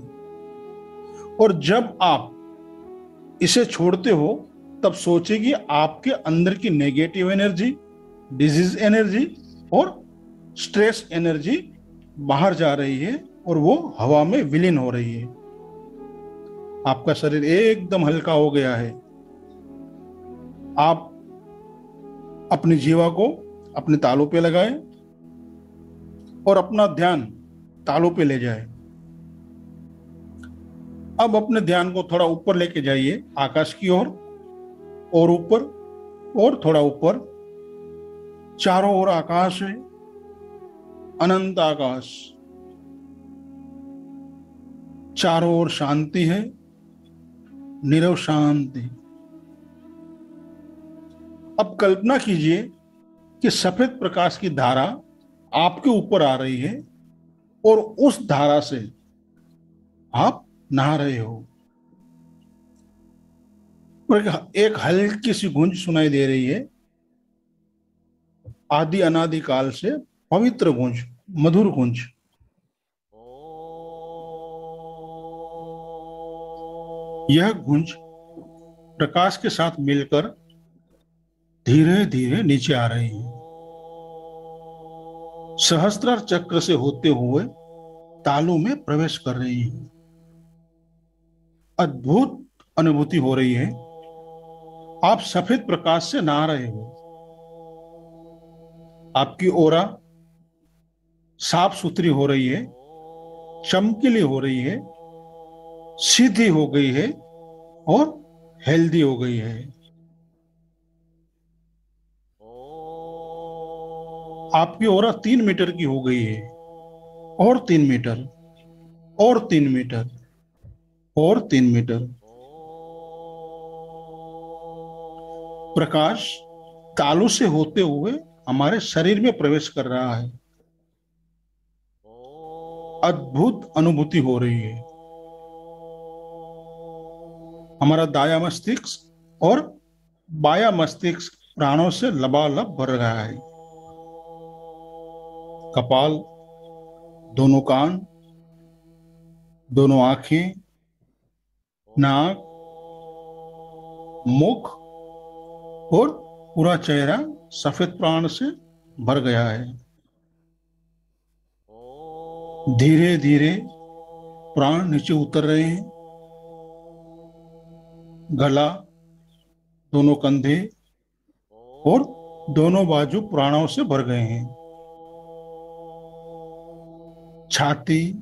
और जब आप इसे छोड़ते हो, तब सोचे कि आपके अंदर की नेगेटिव एनर्जी डिज़ीज़ एनर्जी और स्ट्रेस एनर्जी बाहर जा रही है। और वो हवा में विलीन हो रही है। आपका शरीर एकदम हल्का हो गया है। आप अपनी जीवा को अपने तालों पे लगाए और अपना ध्यान तालों पे ले जाए। अब अपने ध्यान को थोड़ा ऊपर लेके जाइए आकाश की ओर और, ऊपर और थोड़ा ऊपर। चारों ओर आकाश है अनंत आकाश। चारों ओर शांति है, निरव शांति अब कल्पना कीजिए कि सफ़ेद प्रकाश की धारा आपके ऊपर आ रही है और उस धारा से आप नहा रहे हो, एक हल्की सी गूंज सुनाई दे रही है। आदि अनादि काल से पवित्र गूंज, मधुर गूंज। यह गूंज प्रकाश के साथ मिलकर धीरे धीरे नीचे आ रही है। सहस्त्रार चक्र से होते हुए तालों में प्रवेश कर रही है। अद्भुत अनुभूति हो रही है। आप सफ़ेद प्रकाश से नहा रहे हो। आपकी ओरा साफ़ सुथरी हो रही है, चमकीली हो रही है। सीधी हो गई है और हेल्दी हो गई है। आपकी और तीन मीटर की हो गई है, और तीन मीटर, और तीन मीटर, और तीन मीटर। प्रकाश तालु से होते हुए हमारे शरीर में प्रवेश कर रहा है। अद्भुत अनुभूति हो रही है। हमारा दाया मस्तिष्क और बाया मस्तिष्क प्राणों से लबालब भर रहा है। कपाल, दोनों कान, दोनों आँखें, नाक, मुख और पूरा चेहरा सफ़ेद प्राण से भर गया है। धीरे धीरे प्राण नीचे उतर रहे हैं। गला, दोनों कंधे और दोनों बाजू प्राणों से भर गए हैं। छाती,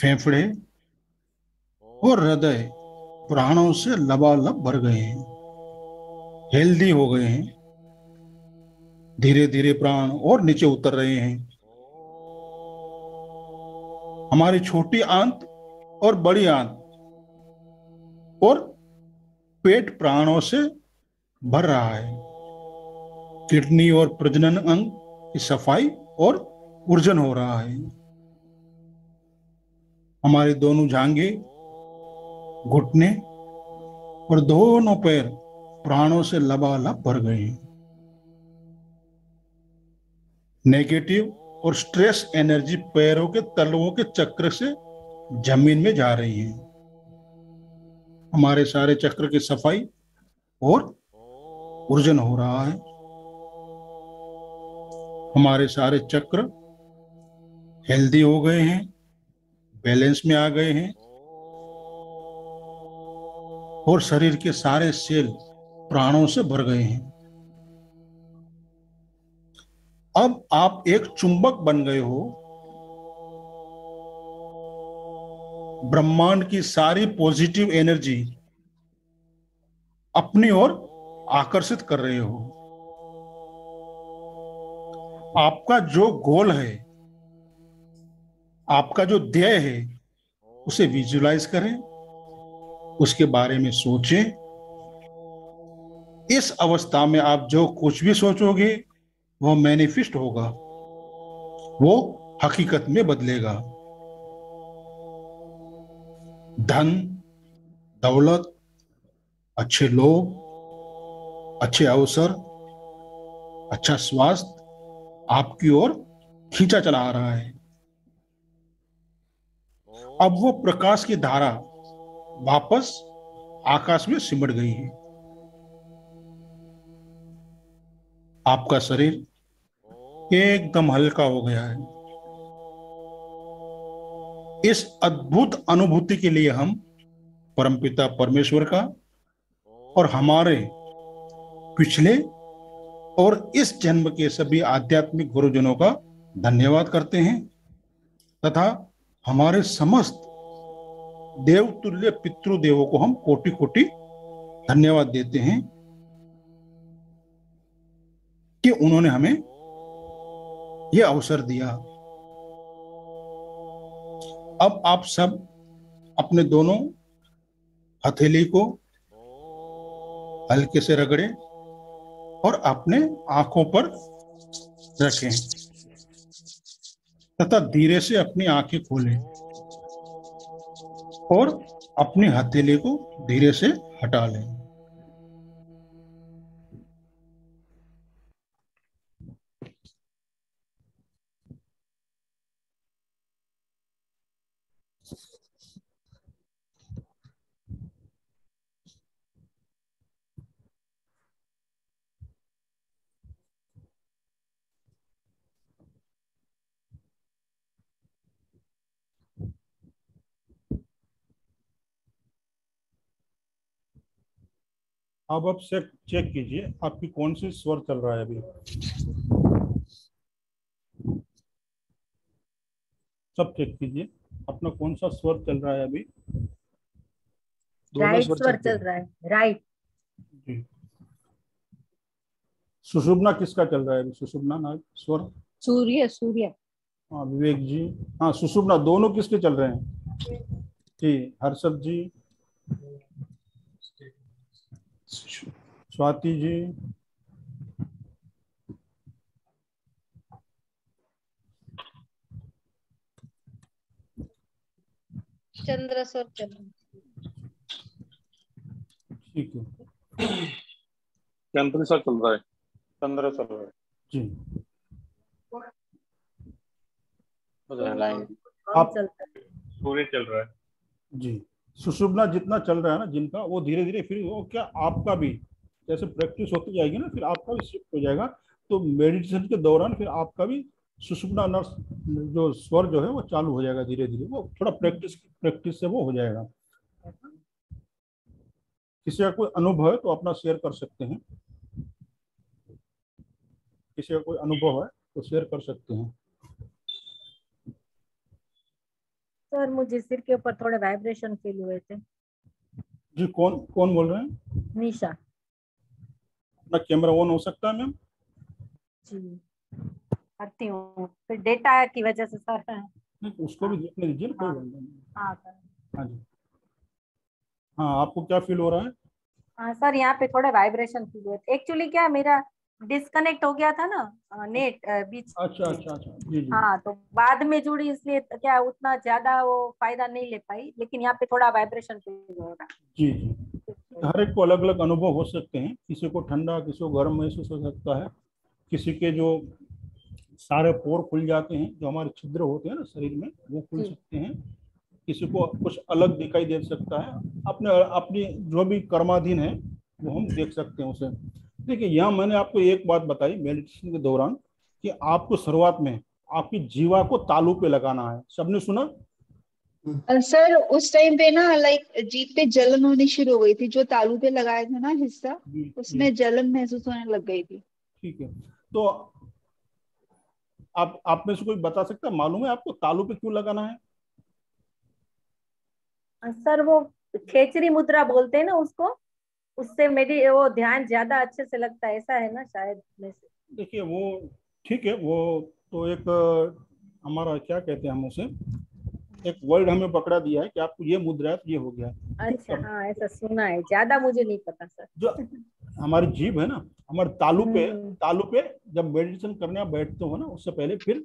फेफड़े और हृदय प्राणों से लबालब भर गए हैं। हेल्दी हो गए हैं। धीरे धीरे प्राण और नीचे उतर रहे हैं। हमारी छोटी आंत और बड़ी आंत और पेट प्राणों से भर रहा है। किडनी और प्रजनन अंग की सफ़ाई और ऊर्जन हो रहा है। हमारे दोनों जांगे घुटने और दोनों पैर प्राणों से लबालब भर गए हैं। नेगेटिव और स्ट्रेस एनर्जी पैरों के तलवों के चक्र से ज़मीन में जा रही है। हमारे सारे चक्र की सफ़ाई और ऊर्जन हो रहा है। हमारे सारे चक्र हेल्दी हो गए हैं बैलेंस में आ गए हैं और शरीर के सारे सेल प्राणों से भर गए हैं। अब आप एक चुंबक बन गए हो ब्रह्मांड की सारी पॉजिटिव एनर्जी अपनी ओर आकर्षित कर रहे हो। आपका जो गोल है, आपका जो ध्येय है, उसे विजुलाइज करें, उसके बारे में सोचें। इस अवस्था में आप जो कुछ भी सोचोगे वह मैनिफेस्ट होगा। वो हकीकत में बदलेगा। धन, दौलत, अच्छे लोग, अच्छे अवसर अच्छा स्वास्थ्य आपकी ओर खींचा चला आ रहा है। अब वो प्रकाश की धारा वापस आकाश में सिमट गई है। आपका शरीर एकदम हल्का हो गया है। इस अद्भुत अनुभूति के लिए हम परमपिता परमेश्वर का और हमारे पिछले और इस जन्म के सभी आध्यात्मिक गुरुजनों का धन्यवाद करते हैं तथा हमारे समस्त देवतुल्य पितृदेवों को हम कोटि कोटि धन्यवाद देते हैं कि उन्होंने हमें यह अवसर दिया। अब आप सब अपने दोनों हथेली को हल्के से रगड़े और अपने आँखों पर रखें। तथा धीरे से अपनी आँखें खोलें और अपनी हथेली को धीरे से हटा लें। अब आप चेक चेक कीजिए, आपकी कौन सी स्वर चल रहा है अभी? सब चेक कीजिए। अपना कौन सा स्वर चल रहा है अभी? राइट स्वर चल रहा है। राइट जी। किसका चल रहा है अभी? सुषुम्ना ना स्वर? सूर्य सूर्य। हाँ विवेक जी। हाँ सुषुम्ना दोनों किसके चल रहे हैं? जी हर्षद जी। स्वाति जी। चंद्र चल ठीक है। चंद्र सा चल रहा है। चंद्र चल रहा है। जी। लाइन। आप- चलता है। सूर्य चल रहा है। जी। सुषुम्ना जितना चल रहा है ना जिनका वो धीरे धीरे फिर वो क्या आपका भी जैसे प्रैक्टिस होती जाएगी ना फिर आपका भी शिफ्ट हो जाएगा। तो मेडिटेशन के दौरान फिर आपका भी सुषुम्ना नर्स जो स्वर जो है वो चालू हो जाएगा धीरे धीरे। वो थोड़ा प्रैक्टिस प्रैक्टिस से वो हो जाएगा। किसी का कोई अनुभव है तो अपना शेयर कर सकते हैं। किसी का कोई अनुभव है तो शेयर कर सकते हैं। सर मुझे सिर के ऊपर थोड़े वाइब्रेशन फील हुए थे। जी कौन कौन बोल रहे हैं? निशा। अपना कैमरा ऑन हो सकता है मैम? जी। करती हूँ फिर डेटा की वजह से सर। उसको भी देखने दीजिए ना कोई हाँ। नहीं। हाँ सर। हाँ जी। हाँ आपको क्या फील हो रहा है? हाँ सर यहाँ पे थोड़े वाइब्रेशन फील हुए एक्चुअली क्या मेरा डिस्कनेक्ट हो गया था ना नेट बीच अच्छा अच्छा अच्छा। जी जी। हाँ तो बाद में जुड़ी इसलिए तो क्या उतना ज़्यादा वो फ़ायदा नहीं ले पाई लेकिन यहाँ पे थोड़ा वाइब्रेशन फील हो रहा जी जी। हर एक को अलग अलग अनुभव हो सकते हैं। किसी को ठंडा किसी को गर्म महसूस हो सकता है। किसी के जो सारे पोर खुल जाते हैं जो हमारे छिद्र होते हैं ना शरीर में वो खुल सकते हैं। किसी को कुछ अलग दिखाई दे सकता है। अपने अपनी जो भी कर्माधीन है वो हम देख सकते हैं उसे। देखिए यहाँ मैंने आपको एक बात बताई मेडिटेशन के दौरान कि आपको शुरुआत में आपकी जीवा को तालू पे लगाना है। सबने सुना? सर उस टाइम पे ना लाइक जीप पे जलन होनी शुरू हो गई थी जो तालू पे लगाया था ना हिस्सा। उसमें जलन महसूस होने लग गई थी। ठीक है। तो आप आप में से कोई बता सकता है? मालूम है आपको? तालू पे क्यों लगाना है? सर वो खेचरी मुद्रा बोलते हैं ना उसको? उससे मेरी वो ध्यान ज़्यादा अच्छे से लगता है ऐसा है ना शायद देखिए वो ठीक है वो तो एक हमारा क्या कहते हैं हम उसे? एक वर्ड हमें पकड़ा दिया है कि आपको ये मुद्रा है तो ये हो गया। अच्छा हाँ ऐसा सुना है ज़्यादा मुझे नहीं पता सर। जो हमारी जीभ है ना हमारे तालू पे हम्म। तालू पे जब मेडिटेशन करने आप बैठते हो ना उससे पहले फिर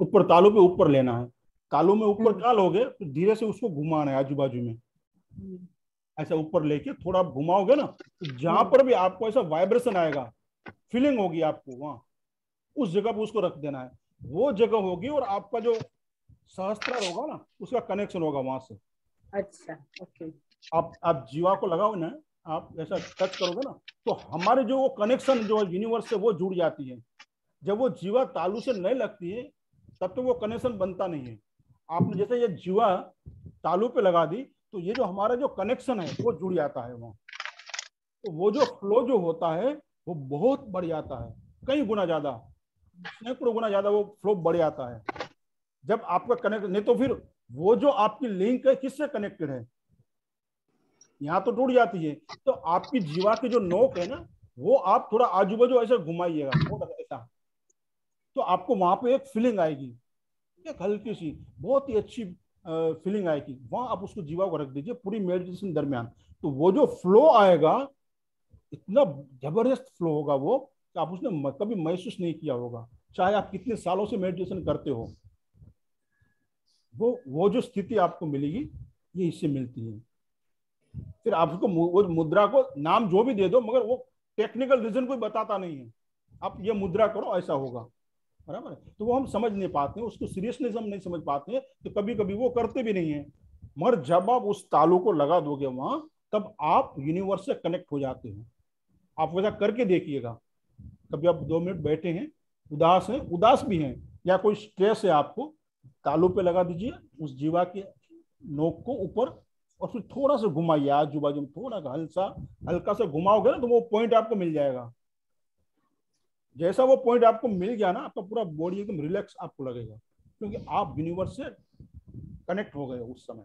ऊपर तालू पे ऊपर लेना है तालू में ऊपर हम्म। क्या लोगे तो धीरे से उसको घुमाना है आजू बाजू में ऐसा ऊपर लेके थोड़ा आप घुमाओगे ना तो जहाँ हम्म। पर भी आपको ऐसा वाइब्रेशन आएगा फीलिंग होगी आपको वहाँ उस जगह पर उसको रख देना है वो जगह होगी और आपका जो सहस्त्रार होगा ना उसका कनेक्शन होगा वहाँ से अच्छा ओके आप आप जीवा को लगाओ ना आप ऐसा टच करोगे ना तो हमारे जो वो कनेक्शन जो है यूनिवर्स से वो जुड़ जाती है। जब वो जीवा तालू से नहीं लगती है, तब तो वो कनेक्शन बनता नहीं है। आपने जैसे ये जीवा तालू पे लगा दी तो ये जो हमारा जो कनेक्शन है, वो जुड़ जाता है वहाँ। तो वो जो फ्लो जो होता है, वो बहुत बढ़ जाता है। कई गुना ज़्यादा, सैकड़ों गुना ज़्यादा वो फ्लो बढ़ जाता है। जब आपका कनेक्ट नहीं तो फिर वो जो आपकी लिंक है, किससे कनेक्टेड है? यहाँ तो टूट जाती है। तो आपकी जीवा की जो नोक है ना, वो आप थोड़ा आजू बाजू ऐसे घुमाइएगा ऐसा। तो आपको वहाँ पे एक फीलिंग आएगी। एक हल्की सी, बहुत ही अच्छी फीलिंग आएगी। वहाँ आप उसको जीवा को रख दीजिए पूरी मेडिटेशन दरमियान। तो वो जो फ्लो आएगा, इतना ज़बरदस्त फ्लो होगा वो, कि आप उसने कभी महसूस नहीं किया होगा। चाहे आप कितने सालों से मेडिटेशन करते हो। वो वो जो स्थिति आपको मिलेगी, ये इससे मिलती है। फिर आप उसको वो मुद्रा को नाम जो भी दे दो, मगर वो टेक्निकल रीजन कोई बताता नहीं है। आप ये मुद्रा करो, ऐसा होगा। बराबर तो वो हम समझ नहीं पाते उसको सीरियसनेस हम नहीं समझ पाते हैं तो कभी कभी वो करते भी नहीं है। मगर जब आप उस तालू को लगा दोगे वहाँ, तब आप यूनिवर्स से कनेक्ट हो जाते हो। आप वैसा करके देखिएगा। कभी आप दो मिनट बैठे हैं, उदास हैं, उदास भी हैं, या कोई स्ट्रेस है आपको, तालू पे लगा दीजिए, उस जीवा के नोक को ऊपर और फिर थोड़ा सा घुमाइए, आजू बाजू में थोड़ा हल्का हल्का सा घुमाओगे ना तो वो पॉइंट आपको मिल जाएगा। जैसा वो पॉइंट आपको मिल गया ना, आपका पूरा बॉडी एकदम रिलैक्स आपको लगेगा, क्योंकि आप यूनिवर्स से कनेक्ट हो गए उस समय।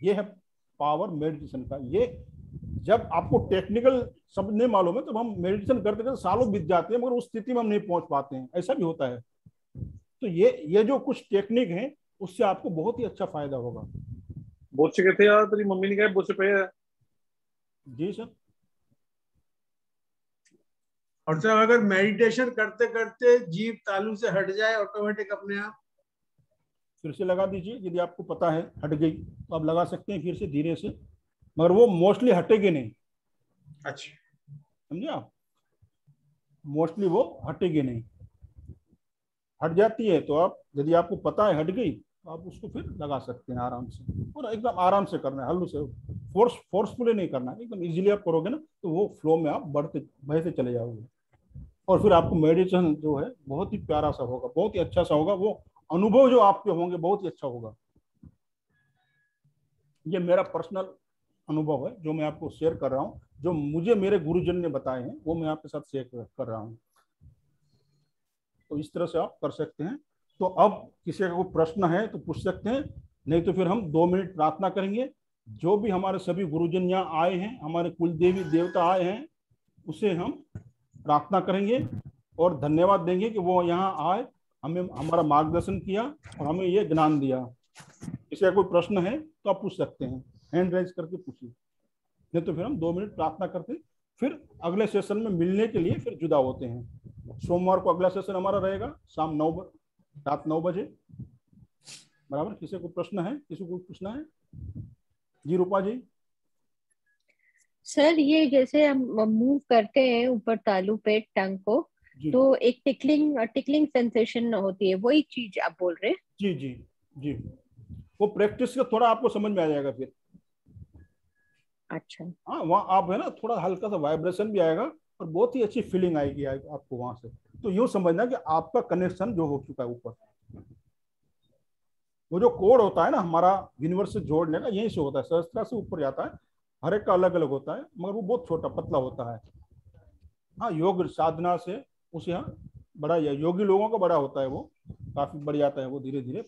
ये है पावर मेडिटेशन का। ये जब आपको टेक्निकल सब नहीं मालूम है, तब हम मेडिटेशन करते करते सालों बीत जाते हैं, मगर उस स्थिति में हम नहीं पहुँच पाते हैं। ऐसा भी होता है। तो ये ये जो कुछ टेक्निक है उससे आपको बहुत ही अच्छा फ़ायदा होगा। बहुत से कहते यार तेरी मम्मी ने कहा बहुत से पे है। जी सर। और सर अगर मेडिटेशन करते करते जीव तालू से हट जाए ऑटोमेटिक अपने आप? फिर से लगा दीजिए यदि आपको पता है हट गई तो आप लगा सकते हैं फिर से धीरे से। मगर वो मोस्टली हटेगी नहीं। अच्छा। समझे आप? मोस्टली वो हटेगी नहीं। हट जाती है तो आप यदि आपको पता है हट गई तो आप उसको फिर लगा सकते हैं आराम से। और एकदम आराम से करना है, हल्लू से फोर्स फोर्सफुली नहीं करना है, एकदम इजीली आप करोगे ना तो वो फ्लो में आप बढ़ते, बहते चले जाओगे। और फिर आपको मेडिटेशन जो है, बहुत ही प्यारा सा होगा, बहुत ही अच्छा सा होगा, वो अनुभव जो आपके होंगे, बहुत ही अच्छा होगा। ये मेरा पर्सनल अनुभव है, जो मैं आपको शेयर कर रहा हूँ, जो मुझे मेरे गुरुजन ने बताए हैं, वो मैं आपके साथ शेयर कर रहा हूँ। तो इस तरह से आप कर सकते हैं। तो अब किसी का कोई प्रश्न है तो पूछ सकते हैं। नहीं तो फिर हम दो मिनट प्रार्थना करेंगे। जो भी हमारे सभी गुरुजन यहाँ आए हैं, हमारे कुल देवी देवता आए हैं, उसे हम प्रार्थना करेंगे और धन्यवाद देंगे कि वो यहाँ आए, हमें हमारा मार्गदर्शन किया और हमें ये ज्ञान दिया। किसी का कोई प्रश्न है तो आप पूछ सकते हैं। हैंड रेज करके पूछिए। नहीं तो फिर हम दो मिनट प्रार्थना करते फिर अगले सेशन में मिलने के लिए फिर जुदा होते हैं। सोमवार को अगला सेशन हमारा रहेगा, शाम नौ रात नौ बजे। बराबर? किसी को प्रश्न है? किसी को पूछना है? जी रूपा जी। सर ये जैसे हम मूव करते हैं ऊपर तालू पे टंग को तो एक टिकलिंग टिकलिंग सेंसेशन होती है वही चीज़ आप बोल रहे हैं? जी जी जी। वो प्रैक्टिस का थोड़ा आपको समझ में आ जाएगा फिर। अच्छा। हाँ वहाँ आप है ना थोड़ा हल्का सा वाइब्रेशन भी आएगा और बहुत ही अच्छी फीलिंग आएगी आएगी आपको वहाँ से। तो यूँ समझना कि आपका कनेक्शन जो हो चुका है ऊपर। वो जो कोड होता है ना हमारा यूनिवर्स से जोड़ने का यहीं से होता है। सहस्त्रा से ऊपर जाता है हर एक का अलग अलग होता है मगर वो बहुत छोटा पतला होता है। हाँ योग साधना से उसे यहाँ बड़ा या योगी लोगों का बड़ा होता है वो काफ़ी बढ़ जाता है वो धीरे धीरे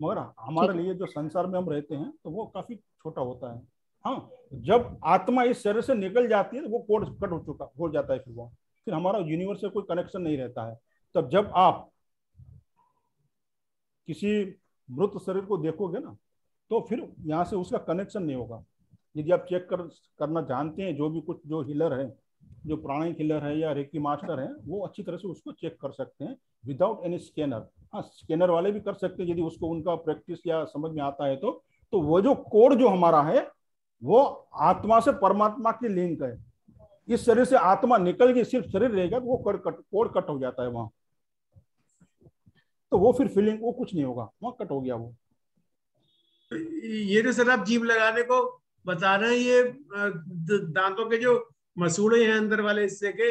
मगर हमारे लिए जो संसार में हम रहते हैं तो वो काफ़ी छोटा होता है। हाँ जब आत्मा इस शरीर से निकल जाती है तो वो कोड कट हो चुका हो जाता है फिर वो। फिर हमारा यूनिवर्स से कोई कनेक्शन नहीं रहता है। तब जब आप किसी मृत शरीर को देखोगे ना तो फिर यहाँ से उसका कनेक्शन नहीं होगा। यदि आप चेक कर, करना जानते हैं, जो भी कुछ, जो हीलर है, जो प्राणी हीलर है या रेकी मास्टर है, वो अच्छी तरह से उसको चेक कर सकते हैं विदाउट एनी स्कैनर हाँ स्कैनर वाले भी कर सकते हैं, यदि उसको उनका प्रैक्टिस या समझ में आता है तो। तो वो जो कोड जो हमारा है, वो आत्मा से परमात्मा की लिंक है। इस शरीर से आत्मा निकल गई सिर्फ़ शरीर रहेगा तो वो कट कट कोड कट हो जाता है वहाँ। तो वो फिर फीलिंग वो कुछ नहीं होगा। वहाँ कट हो गया वो। ये जो सर आप जीव लगाने को बता रहे हैं ये दांतों के जो मसूड़े हैं अंदर वाले हिस्से के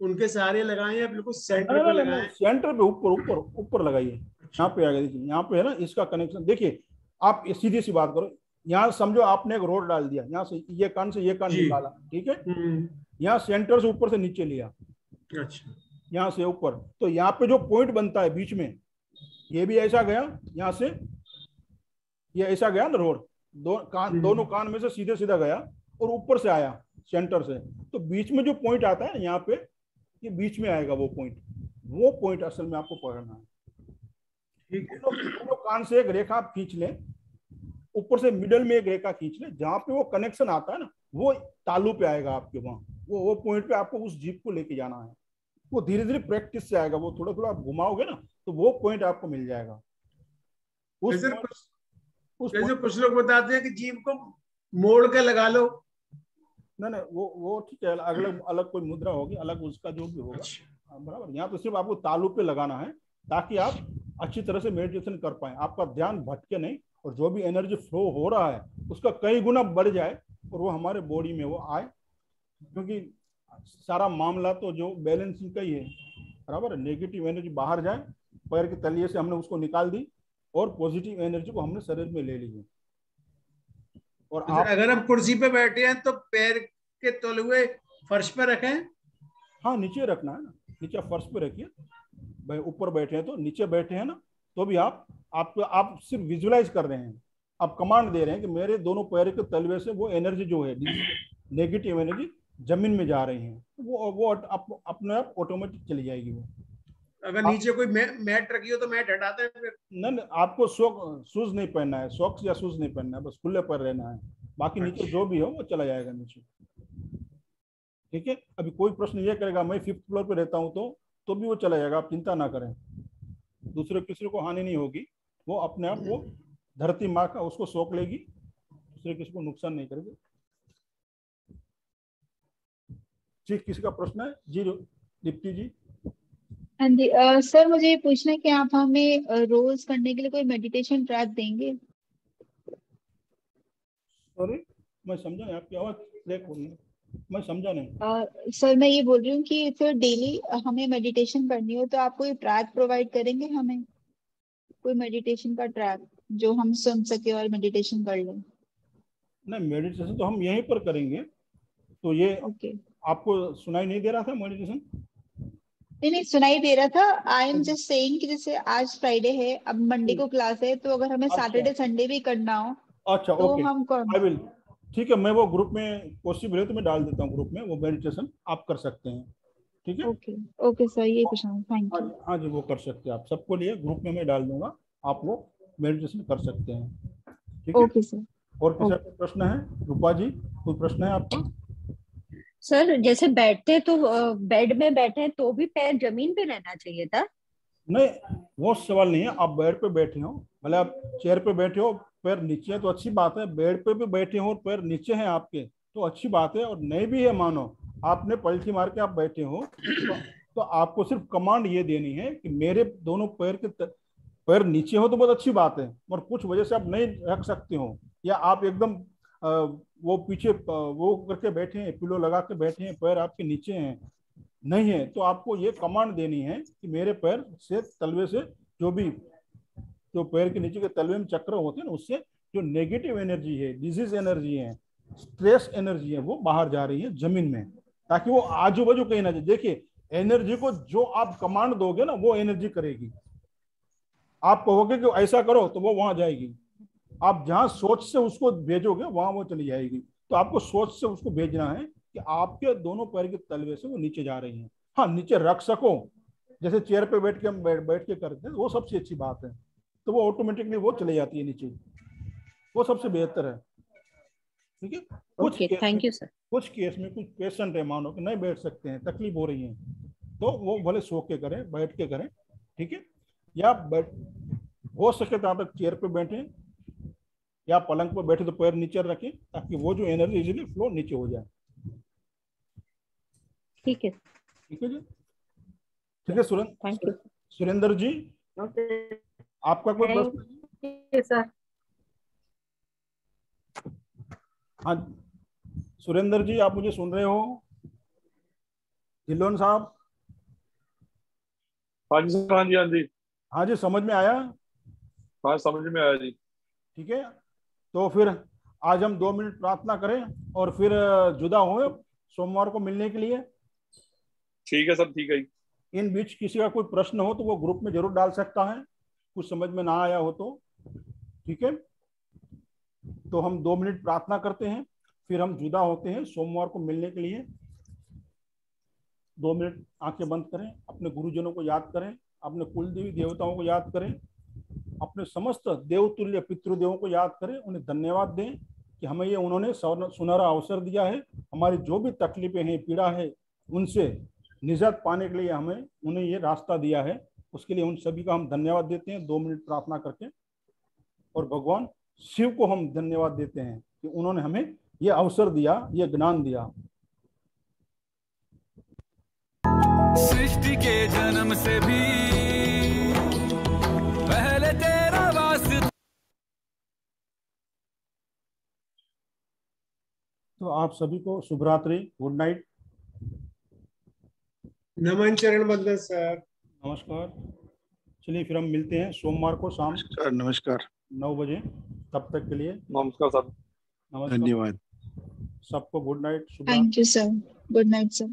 उनके सहारे लगाए या बिल्कुल सेंटर पे लगाए? सेंटर पे ऊपर ऊपर ऊपर लगाइए। यहाँ पे आ गया देखिए यहाँ पे है ना इसका कनेक्शन देखिए आप सीधी सी बात करो यहाँ समझो आपने एक रोड डाल दिया। यहाँ से ये कान से ये कान निकाला ठीक है? हम्म। यहाँ सेंटर से ऊपर से नीचे लिया। अच्छा। यहाँ से ऊपर। तो यहाँ पे जो पॉइंट बनता है बीच में ये भी ऐसा गया यहाँ से ये ऐसा गया ना रोड दो कान हम्म। दोनों कान में से सीधे सीधा गया और ऊपर से आया सेंटर से। तो बीच में जो पॉइंट आता है यहाँ पे ये बीच में आएगा वो पॉइंट वो पॉइंट असल में आपको पकड़ना है। ठीक है। दोनों कान से एक रेखा आप खींच लें। ऊपर से मिडल में एक रेखा खींच ले जहाँ पे वो कनेक्शन आता है ना वो तालू पे आएगा आपके वहाँ। वो वो पॉइंट पे आपको उस जीप को लेके जाना है। वो धीरे धीरे प्रैक्टिस से आएगा वो थोड़ा थोड़ा आप घुमाओगे ना तो वो पॉइंट आपको मिल जाएगा। उस उस जैसे कुछ लोग बताते हैं कि जीप को मोड़ के लगा लो। नहीं नहीं वो वो ठीक है अलग अलग कोई मुद्रा होगी अलग उसका जो भी होगा। अच्छा। हाँ, बराबर। यहाँ तो सिर्फ़ आपको तालू पे लगाना है ताकि आप अच्छी तरह से मेडिटेशन कर पाए। आपका ध्यान भटके नहीं और जो भी एनर्जी फ्लो हो रहा है उसका कई गुना बढ़ जाए और वो हमारे बॉडी में वो आए। क्योंकि सारा मामला तो जो बैलेंसिंग का ही है बराबर नेगेटिव एनर्जी बाहर जाए पैर के तलिए से हमने उसको निकाल दी और पॉजिटिव एनर्जी को हमने शरीर में ले ली है। और आप, अगर हम कुर्सी पे बैठे हैं तो पैर के तलुए फर्श पे रखें? हाँ नीचे रखना है ना। नीचे फर्श पे रखिए। ऊपर बैठे हैं तो नीचे बैठे हैं ना। तो भी आप आप आप सिर्फ़ विजुलाइज कर रहे हैं। आप कमांड दे रहे हैं कि मेरे दोनों पैर के तलवे से वो एनर्जी जो है नेगेटिव एनर्जी ज़मीन में जा रही है। वो वो अप, अपने आप ऑटोमेटिक चली जाएगी वो। अगर नीचे आप, कोई मै, मैट रखी हो तो मैट हटाते हैं फिर। नहीं आपको शॉक शूज़ नहीं पहनना है। सॉक्स या शूज़ नहीं पहनना है बस खुले पर रहना है। बाकी अच्छा। नीचे जो भी हो वो चला जाएगा नीचे। ठीक है? अभी कोई प्रश्न ये करेगा मैं फिफ्थ फ्लोर पे रहता हूँ तो तो भी वो चला जाएगा आप चिंता ना करें। दूसरे किसी को हानि नहीं होगी। वो अपने आप वो धरती माँ का उसको सोख लेगी दूसरे किसी को नुकसान नहीं करेगी। जी किसी का प्रश्न है? जी दीप्ति जी। हाँ जी सर मुझे ये पूछना है कि आप हमें रोज करने के लिए कोई मेडिटेशन ट्रैक देंगे? सॉरी मैं समझा आपकी आवाज़ ब्रेक हो रही है। मैं समझा नहीं। आ, सर मैं ये बोल रही हूँ कि फिर डेली हमें मेडिटेशन करनी हो तो आप कोई ट्रैक प्रोवाइड करेंगे हमें? कोई मेडिटेशन का ट्रैक जो हम सुन सके और मेडिटेशन कर लें? नहीं मेडिटेशन तो हम यहीं पर करेंगे। तो ये ओके okay. आपको सुनाई नहीं दे रहा था मेडिटेशन नहीं नहीं सुनाई दे रहा था। आई एम जस्ट सेइंग कि जैसे आज फ्राइडे है अब मंडे को क्लास है तो अगर हमें सैटरडे अच्छा। संडे भी करना हो अच्छा तो ओके हम आई विल ठीक है मैं वो ग्रुप में पॉसिबल है तो मैं डाल देता हूँ ग्रुप में वो मेडिटेशन आप कर सकते हैं ठीक है? ओके ओके सर ये पूछना थैंक यू हाँ जी वो कर सकते हैं आप सबको लिए ग्रुप में मैं डाल दूँगा आप वो मेडिटेशन कर सकते हैं ठीक है? ओके सर और किसी का प्रश्न है? रूपा जी कोई प्रश्न है आपका? सर जैसे बैठते तो बेड में बैठे तो भी पैर ज़मीन पे रहना चाहिए था? नहीं वो सवाल नहीं है। आप बेड पे बैठे हो आप चेयर पे बैठे हो पैर नीचे है तो अच्छी बात है। बेड पे भी बैठे हो और पैर नीचे हैं आपके तो अच्छी बात है और नहीं भी है मानो। आपने पलटी मार के आप बैठे हो तो, तो आपको सिर्फ़ कमांड ये देनी है कि मेरे दोनों पैर के पैर नीचे हो तो बहुत अच्छी बात है और कुछ वजह से आप नहीं रख सकते हो। या आप एकदम वो पीछे वो करके बैठे हैं पिलो लगा के बैठे हैं पैर आपके नीचे हैं नहीं है तो आपको ये कमांड देनी है कि मेरे पैर से, तलवे से जो भी, जो पैर के नीचे के तलवे में चक्र होते हैं ना, उससे जो नेगेटिव एनर्जी है डिज़ीज़ एनर्जी है स्ट्रेस एनर्जी है, वो बाहर जा रही है ज़मीन में, ताकि वो आजू बाजू कहीं ना जाए। देखिए एनर्जी को जो आप कमांड दोगे ना, वो एनर्जी करेगी। आप कहोगे कि ऐसा करो तो वो वहाँ जाएगी। आप जहाँ सोच से उसको भेजोगे, वहाँ वो चली जाएगी। तो आपको सोच से उसको भेजना है कि आपके दोनों पैर के तलवे से वो नीचे जा रही हैं। हाँ नीचे रख सको। जैसे चेयर पे बैठ के हम बैठ बैठ के करते हैं वो सबसे अच्छी बात है। तो वो ऑटोमेटिकली वो चले जाती है नीचे। वो सबसे बेहतर है। ठीक है? कुछ थैंक यू सर कुछ केस में कुछ पेशेंट है मानो कि नहीं बैठ सकते हैं तकलीफ़ हो रही है। तो वो भले सो के करें बैठ के करें ठीक है? या बैठ हो सके तो आप चेयर पे बैठे या पलंग पर बैठे तो पैर नीचे रखें ताकि वो जो एनर्जी इजिली फ्लो नीचे हो जाए। ठीक है। ठीक है जी। ठीक है Surendra thank you Surendra ji okay आपका कोई प्रश्न? सर हाँ सुरेंद्र जी आप मुझे सुन रहे हो? ढिल्लोन साहब? हाँ जी सर हाँ जी हाँ जी। हाँ जी समझ में आया? हाँ समझ में आया जी। ठीक है तो फिर आज हम दो मिनट प्रार्थना करें और फिर जुदा हो सोमवार को मिलने के लिए। ठीक है सर ठीक है। इन बीच किसी का कोई प्रश्न हो तो वो ग्रुप में ज़रूर डाल सकता है। कुछ समझ में ना आया हो तो ठीक है? तो हम दो मिनट प्रार्थना करते हैं, फिर हम जुदा होते हैं सोमवार को मिलने के लिए। दो मिनट आँखें बंद करें, अपने गुरुजनों को याद करें, अपने कुल देवी देवताओं को याद करें, अपने समस्त देवतुल्य पितृदेवों को याद करें, उन्हें धन्यवाद दें कि हमें ये उन्होंने सुनहरा अवसर दिया है। हमारी जो भी तकलीफें हैं, पीड़ा है, उनसे निजात पाने के लिए हमें उन्हें ये रास्ता दिया है। उसके लिए उन सभी का हम धन्यवाद देते हैं। दो मिनट प्रार्थना करके। और भगवान शिव को हम धन्यवाद देते हैं कि उन्होंने हमें ये अवसर दिया ये ज्ञान दिया। सृष्टि के जन्म से भी पहले तेरा वास्ता तो आप सभी को शुभ रात्रि गुड नाइट। नमन चरण बंदन सर। नमस्कार। चलिए फिर हम मिलते हैं सोमवार को शाम नमस्कार नमस्कार। नौ बजे तब तक के लिए। नमस्कार सर। धन्यवाद। सबको good night Shubh thank you sir good night sir